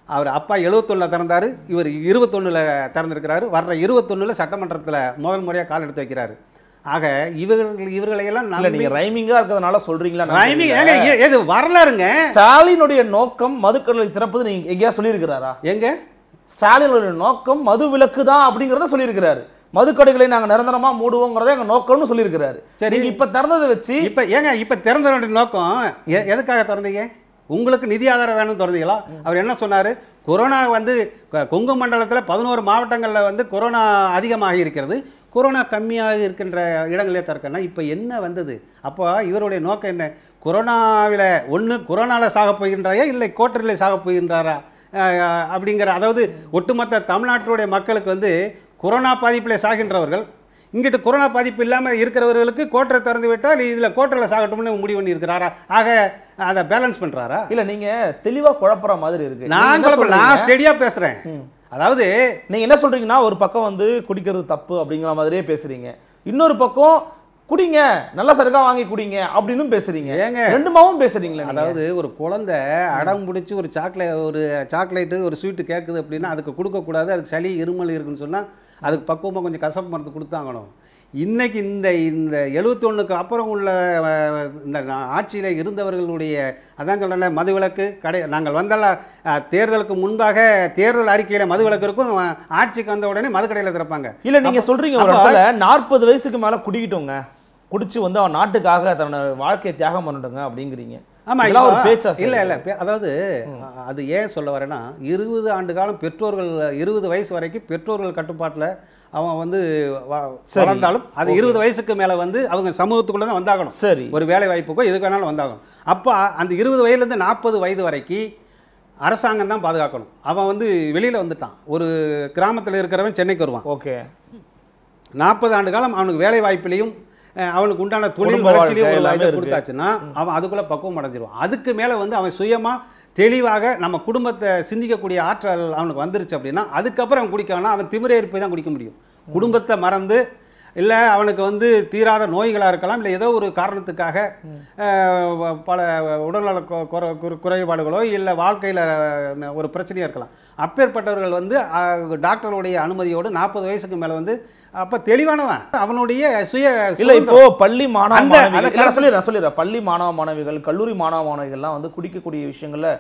அவர் அப்பா எழுவத்தொன்னில் திறந்தார். இவர் இருபத்தொன்னில் திறந்திருக்கிறாரு. வர்ற இருபத்தொன்னில் சட்டமன்றத்தில் முதல் முறையாக கால் எடுத்து வைக்கிறாரு. ஆக இவர்கள் இவர்களையெல்லாம் இல்ல நம்பி நீங்க ரைமிங்கா இருக்கிறதுனால சொல்றீங்களா? நான் ரைமிங். ஏங்க ஏது வரலாறுங்க? ஸ்டாலினுடைய நோக்கம் மதுக்கடலை திறப்பது நீங்க எங்கேயா சொல்லியிருக்கிறாரா? எங்க? ஸ்டாலினுடைய நோக்கம் மது விலக்கு தான் அப்படிங்கறத சொல்லியிருக்கிறாரு. மதுக்கடைகளை நாங்க நிரந்தரமா மூடுவோங்கிறத எங்க நோக்கம்னு சொல்லியிருக்கிறாரு. சரி. இப்ப திறந்ததை வச்சு இப்ப ஏங்க இப்ப திறந்த நோக்கம் எதுக்காக திறந்தீங்க? உங்களுக்கு நிதி ஆதாரம் வேணும்னு திறந்தீங்களா? அவர் என்ன சொன்னாரு? கொரோனா வந்து கொங்கு மண்டலத்தில் பதினோரு மாவட்டங்களில் வந்து கொரோனா அதிகமாக இருக்கிறது. கொரோனா கம்மியாக இருக்கின்ற இடங்களே திறக்கணும் இப்போ என்ன வந்தது? அப்போ இவருடைய நோக்கம் என்ன? கொரோனாவில் ஒன்று கொரோனாவில் சாக போகின்றாயா இல்லை கோட்டரில் சாக போகின்றாரா? அப்படிங்கிற அதாவது ஒட்டுமொத்த தமிழ்நாட்டுடைய மக்களுக்கு வந்து கொரோனா பாதிப்பில் சாகின்றவர்கள் இங்கிட்டு கொரோனா பாதிப்பு இல்லாமல் இருக்கிறவர்களுக்கு கோட்டரை திறந்து விட்டால் இதில் கோட்டரில் சாகட்டும்னு முடிவு பண்ணி இருக்கிறாரா ஆக அதை பேலன்ஸ் பண்ணுறாரா இல்ல நீங்க தெளிவா குழப்புற மாதிரி இருக்கு. நீங்க நான் நான்? ஸ்டெடியாக பேசுகிறேன் அதாவது நீங்க என்ன சொல்றீங்கன்னா ஒரு பக்கம் வந்து குடிக்கிறது தப்பு அப்படிங்கிற மாதிரியே பேசுறீங்க. இன்னொரு பக்கம் குடிங்க நல்ல சரக்கா வாங்கி குடிங்க அப்படின்னு பேசுறீங்க. ஏங்க? ரெண்டுமாவும் பேசுறீங்களா நீங்க? அதாவது ஒரு குழந்தை அடம் பிடிச்சி ஒரு சாக்லேட் ஒரு சாக்லேட்டு ஒரு ஸ்வீட்டு கேட்குது அப்படின்னா அதுக்கு கொடுக்கக்கூடாது அதுக்கு சளி இருமல் இருக்குன்னு சொன்னால் அதுக்கு பக்குவமாக கொஞ்சம் கசப்பு மருந்து கொடுத்தாங்கணும். இன்னைக்கு இந்த இந்த எழுபத்தொன்னுக்கு அப்புறம் உள்ள இந்த ஆட்சியில் இருந்தவர்களுடைய அதான் சொல்கிறேன் மதுவிலக்கு கடை நாங்கள் வந்தால தேர்தலுக்கு முன்பாக தேர்தல் அறிக்கையில் மதுவிலக்கு இருக்கும் ஆட்சிக்கு வந்த உடனே மதுக்கடையில் திறப்பாங்க. இல்ல நீங்க சொல்றீங்க ஒரு நாற்பது வயசுக்கு மேல குடிக்கிட்டோங்க குடிச்சு வந்து அவன் நாட்டுக்காக தன்னோட வாழ்க்கையை தியாகம் பண்ணட்டுங்க அப்படிங்கிறீங்க. ஆமா இதெல்லாம் ஒரு பேச்சா இல்ல இல்ல அதாவது அது ஏன் சொல்ல வரேன்னா இருபது ஆண்டு காலம் பெற்றோர்கள் இருபது வயசு வரைக்கும் பெற்றோர்கள் கட்டுப்பாட்டில் அவன் வந்து. வளர்ந்தாலும் அது இருபது வயசுக்கு மேலே வந்து அவங்க சமூகத்துக்குள்ளே தான் வந்தாகணும். சரி. ஒரு வேலை வாய்ப்புக்கோ எதுக்கு வேணாலும் வந்தாகணும். அப்போ அந்த இருபது வயதுலேருந்து நாற்பது வயது வரைக்கும் அரசாங்கம் தான் பாதுகாக்கணும். அவன் வந்து வெளியில் வந்துட்டான். ஒரு கிராமத்தில் இருக்கிறவன் சென்னைக்கு வருவான். ஓகே. நாற்பது ஆண்டு காலம் அவனுக்கு வேலை வாய்ப்பிலையும் அவனுக்கு உண்டான தொழில் வளர்ச்சியிலே ஒரு இருக்கு. கொடுத்தாச்சுன்னா அவன் அதுக்குள்ளே பக்குவம் அடைஞ்சிருவான். அதுக்கு மேலே வந்து அவன் சுயமாக தெளிவாக நம்ம குடும்பத்தை சிந்திக்கக்கூடிய ஆற்றல் அவனுக்கு வந்துருச்சு அப்படின்னா அதுக்கப்புறம் அவன் குடிக்கானா அவன் திமிரேறி போய் தான் குடிக்க முடியும். குடும்பத்தை மறந்து இல்லை அவனுக்கு வந்து தீராத நோய்களாக இருக்கலாம் இல்லை ஏதோ ஒரு காரணத்துக்காக பல உடல்நல குறைபாடுகளோ இல்லை வாழ்க்கையில் ஒரு பிரச்சனையாக இருக்கலாம். அப்பேற்பட்டவர்கள் வந்து டாக்டருடைய அனுமதியோடு நாற்பது வயசுக்கு மேலே வந்து அப்போ தெளிவானவன். அவனுடைய சுய இல்ல இப்போ. பள்ளி மாணவ சொல்லிடுறேன் சொல்லிடுறேன். பள்ளி மாணவ மாணவிகள் கல்லூரி மாணவ மாணவிகள்லாம் வந்து குடிக்கக்கூடிய விஷயங்கள்ல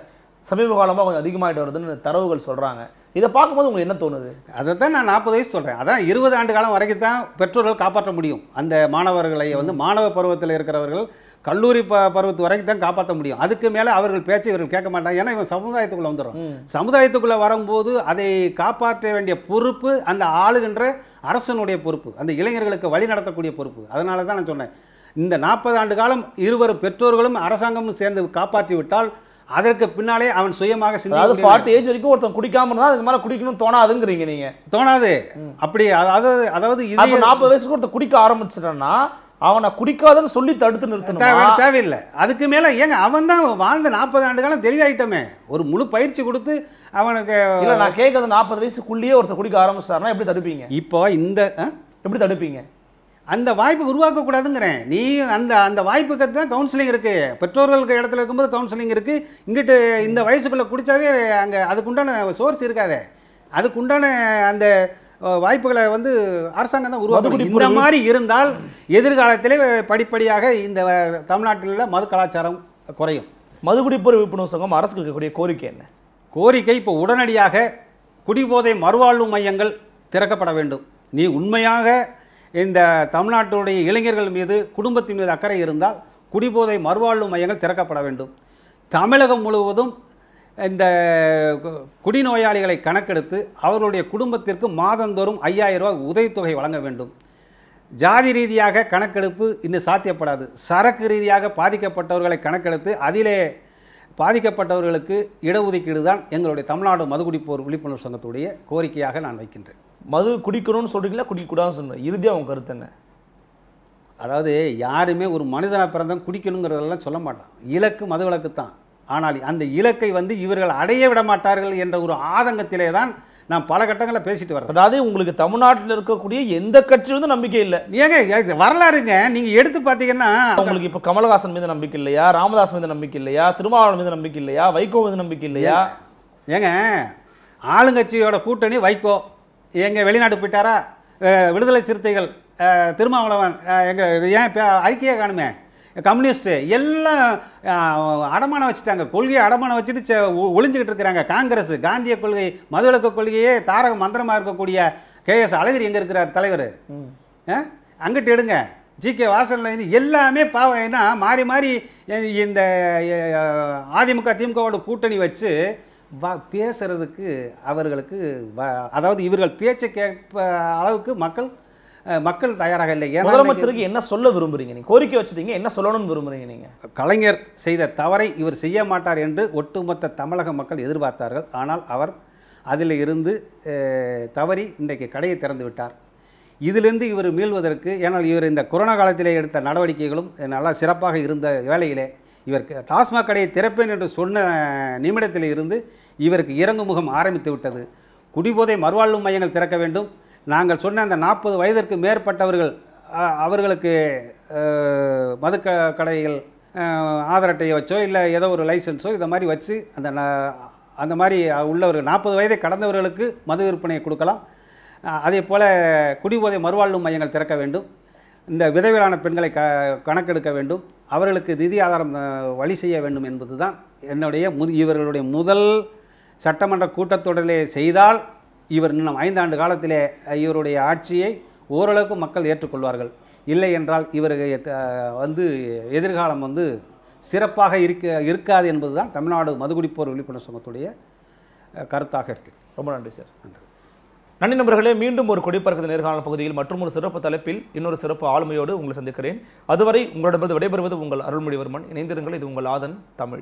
சமீப காலமா கொஞ்சம் அதிகமாயிட்டு வருதுன்னு தரவுகள் சொல்றாங்க. இதை பார்க்கும்போது உங்களுக்கு என்ன தோணுது? அதை தான் நான் நாற்பது வயசு சொல்கிறேன் அதான் இருபது ஆண்டு காலம் வரைக்கும் தான் பெற்றோர்கள் காப்பாற்ற முடியும். அந்த மாணவர்களை வந்து மாணவ பருவத்தில் இருக்கிறவர்கள் கல்லூரி ப பருவத்து வரைக்கும் தான் காப்பாற்ற முடியும். அதுக்கு மேலே அவர்கள் பேச்சை இவர்கள் கேட்க மாட்டாங்க. ஏன்னா இவன் சமுதாயத்துக்குள்ளே வந்துடும் சமுதாயத்துக்குள்ளே வரும்போது அதை காப்பாற்ற வேண்டிய பொறுப்பு அந்த ஆளுகின்ற அரசனுடைய பொறுப்பு. அந்த இளைஞர்களுக்கு வழி நடத்தக்கூடிய பொறுப்பு. அதனால தான் நான் சொன்னேன். இந்த நாற்பது ஆண்டு காலம் இருவர் பெற்றோர்களும் அரசாங்கமும் சேர்ந்து காப்பாற்றி விட்டால் அதற்கு பின்னாலே அவன் சுயமாக சிந்திக்க ஃபார்ட்டி ஏஜ் வரைக்கும் ஒருத்தன் குடிக்காம இருந்தா அதுக்கு மேல குடிக்கணும் தோணாதுங்கிறீங்க நீங்க. தோணாது. அப்படி அதாவது அதாவது இது நாற்பது வயசுக்கு ஒருத்தன் குடிக்க ஆரம்பிச்சிட்டான்னா அவனை குடிக்காதன்னு சொல்லி தடுத்து நிறுத்தணுமா? தேவை தேவையில்லை. அதுக்கு மேலே ஏங்க அவன் தான் வாழ்ந்த நாற்பது ஆண்டு காலம் தெளிவாயிட்டோமே. ஒரு முழு பயிற்சி கொடுத்து அவனுக்கு இல்ல நான் கேட்கறது நாற்பது வயசுக்குள்ளேயே ஒருத்தர் குடிக்க ஆரம்பிச்சிட்டாருன்னா எப்படி தடுப்பீங்க? இப்போ இந்த? எப்படி தடுப்பீங்க? அந்த வாய்ப்பு உருவாக்கக்கூடாதுங்கிறேன். நீ அந்த அந்த வாய்ப்புக்கு தான் கவுன்சிலிங் இருக்குது பெற்றோர்களுக்கு இடத்துல இருக்கும்போது கவுன்சிலிங் இருக்குது இங்கிட்டு இந்த வயசுக்குள்ளே குடித்தாவே அங்கே அதுக்குண்டான சோர்ஸ் இருக்காதே. அதுக்குண்டான அந்த வாய்ப்புகளை வந்து அரசாங்கம் தான் உருவாக்கணும். மதுக்குடி இந்த மாதிரி இருந்தால் எதிர்காலத்திலே படிப்படியாக இந்த தமிழ்நாட்டில் மது கலாச்சாரம் குறையும். மதுகுடிப்போர் விழிப்புணர்வு சங்கம் அரசுக்கு இருக்கக்கூடிய கோரிக்கை என்ன? கோரிக்கை இப்போ உடனடியாக குடிபோதை மறுவாழ்வு மையங்கள் திறக்கப்பட வேண்டும். நீ உண்மையாக இந்த தமிழ்நாட்டுடைய இளைஞர்கள் மீது குடும்பத்தின் மீது அக்கறை இருந்தால் குடிபோதை மறுவாழ்வு மையங்கள் திறக்கப்பட வேண்டும். தமிழகம் முழுவதும் இந்த கு- குடிநோயாளிகளை கணக்கெடுத்து அவர்களுடைய குடும்பத்திற்கு மாதந்தோறும் ஐயாயிரம் ரூபாய் உதவித்தொகை வழங்க வேண்டும். ஜாதி ரீதியாக கணக்கெடுப்பு இன்னும் சாத்தியப்படாது. சரக்கு ரீதியாக பாதிக்கப்பட்டவர்களை கணக்கெடுத்து அதிலே பாதிக்கப்பட்டவர்களுக்கு இடஒதுக்கீடு தான் எங்களுடைய தமிழ்நாடு மதுகுடிப்போர் விழிப்புணர்வு சங்கத்துடைய கோரிக்கையாக நான் வைக்கின்றேன். மது குடிக்கணும்னு சொல்றீங்களா? குடிக்கக்கூடாதுன்னு சொல்றேன் இறுதியா உங்க கருத்து என்ன? அதாவது யாருமே ஒரு மனிதனாக பிறந்தவன் குடிக்கணுங்கிறதெல்லாம் சொல்ல மாட்டான். இலக்கு மதுவிலக்கு தான் ஆனால் அந்த இலக்கை வந்து இவர்கள் அடைய விட மாட்டார்கள் என்ற ஒரு ஆதங்கத்திலே தான் நான் பல கட்டங்களில் பேசிட்டு வர்றேன் அதாவது உங்களுக்கு தமிழ்நாட்டில் இருக்கக்கூடிய எந்த கட்சி வந்து நம்பிக்கை இல்லை. ஏங்க வரலாறுங்க. நீங்கள் எடுத்து பார்த்தீங்கன்னா உங்களுக்கு இப்போ கமலஹாசன் மீது நம்பிக்கை இல்லையா? ராமதாஸ் மீது நம்பிக்கை இல்லையா? திருமாவளவன் மீது நம்பிக்கை இல்லையா? வைகோ மீது நம்பிக்கை இல்லையா? ஏங்க ஆளுங்கட்சியோட கூட்டணி வைகோ. எங்க வெளிநாட்டு போயிட்டாரா? விடுதலை சிறுத்தைகள் திருமாவளவன் அஹ், எங்க ஏன் இப்போ அறிக்கையே காணுமே? கம்யூனிஸ்ட்டு எல்லாம் அடமானம் வச்சுட்டாங்க. கொள்கையை அடமானம் வச்சுட்டு ஒளிஞ்சுக்கிட்டு இருக்கிறாங்க. காங்கிரஸ் காந்திய கொள்கை மதுவிலக்கு கொள்கையே தாரக மந்திரமாக இருக்கக்கூடிய கேஎஸ் அழகிரி எங்கே இருக்கிறார் தலைவர்? அங்கிட்டு எடுங்க. ஜிகே வாசனில் இருந்து எல்லாமே பாவம். ஏன்னா மாறி மாறி இந்த அதிமுக திமுகவோட கூட்டணி வச்சு வா பேசுறதுக்கு அவர்களுக்கு வ- அதாவது இவர்கள் பேச்சை கேட்ப அளவுக்கு மக்கள் மக்கள் தயாராக இல்லை. ஏன்னா முதலமைச்சருக்கு என்ன சொல்ல விரும்புறீங்க நீங்க? கோரிக்கை வச்சுட்டீங்க என்ன சொல்லணும்னு விரும்புறீங்க நீங்க? கலைஞர் செய்த தவறை இவர் செய்ய மாட்டார் என்று ஒட்டுமொத்த தமிழக மக்கள் எதிர்பார்த்தார்கள். ஆனால் அவர் அதில் இருந்து தவறி இன்றைக்கு கடையை திறந்து விட்டார். இதிலிருந்து இவர் மீள்வதற்கு ஏனால் இவர் இந்த கொரோனா காலத்திலே எடுத்த நடவடிக்கைகளும் நல்லா சிறப்பாக இருந்த வேளையிலே இவர் டாஸ்மாக் கடையை திறப்பேன் என்று சொன்ன நிமிடத்தில் இருந்து இவருக்கு இறங்கு முகம் ஆரம்பித்து விட்டது. குடிபோதை மறுவாழ்வு மையங்கள் திறக்க வேண்டும். நாங்கள் சொன்ன அந்த நாற்பது வயதிற்கு மேற்பட்டவர்கள் அவர்களுக்கு மதுக்க மது க கடைகள் ஆதார் அட்டையை வச்சோ இல்லை ஏதோ ஒரு லைசன்ஸோ இதை மாதிரி வச்சு அந்த ந- அந்த மாதிரி உள்ளவர்கள் நாற்பது வயதை கடந்தவர்களுக்கு மது விற்பனையை கொடுக்கலாம். அதே போல் குடிபோதை மறுவாழ்வு மையங்கள் திறக்க வேண்டும். இந்த விதவையான பெண்களை க கணக்கெடுக்க வேண்டும். அவர்களுக்கு நிதி ஆதாரம் வழி செய்ய வேண்டும் என்பதுதான் என்னுடைய முது இவர்களுடைய முதல் சட்டமன்ற கூட்டத்தொடரிலே செய்தால் இவர் இன்னும் ஐந்தாண்டு காலத்திலே இவருடைய ஆட்சியை ஓரளவுக்கு மக்கள் ஏற்றுக்கொள்வார்கள். இல்லை என்றால் இவருக்கு வந்து எதிர்காலம் வந்து சிறப்பாக இருக்க இருக்காது என்பதுதான் தமிழ்நாடு மதுகுடிப்போர் விழிப்புணர்வு சங்கத்துடைய கருத்தாக இருக்குது ரொம்ப நன்றி சார். நன்றி நண்பர்களே மீண்டும் ஒரு கொடிப்பறக்குது நேர்காணல் பகுதியில் மற்றும் ஒரு சிறப்பு தலைப்பில் இன்னொரு சிறப்பு ஆளுமையோடு உங்களை சந்திக்கிறேன். அதுவரை உங்களிடமிருந்து விடைபெறுவது உங்கள் அருள்மொழிவர்மன். இணைந்திருங்கள் இது உங்கள் ஆதன் தமிழ்.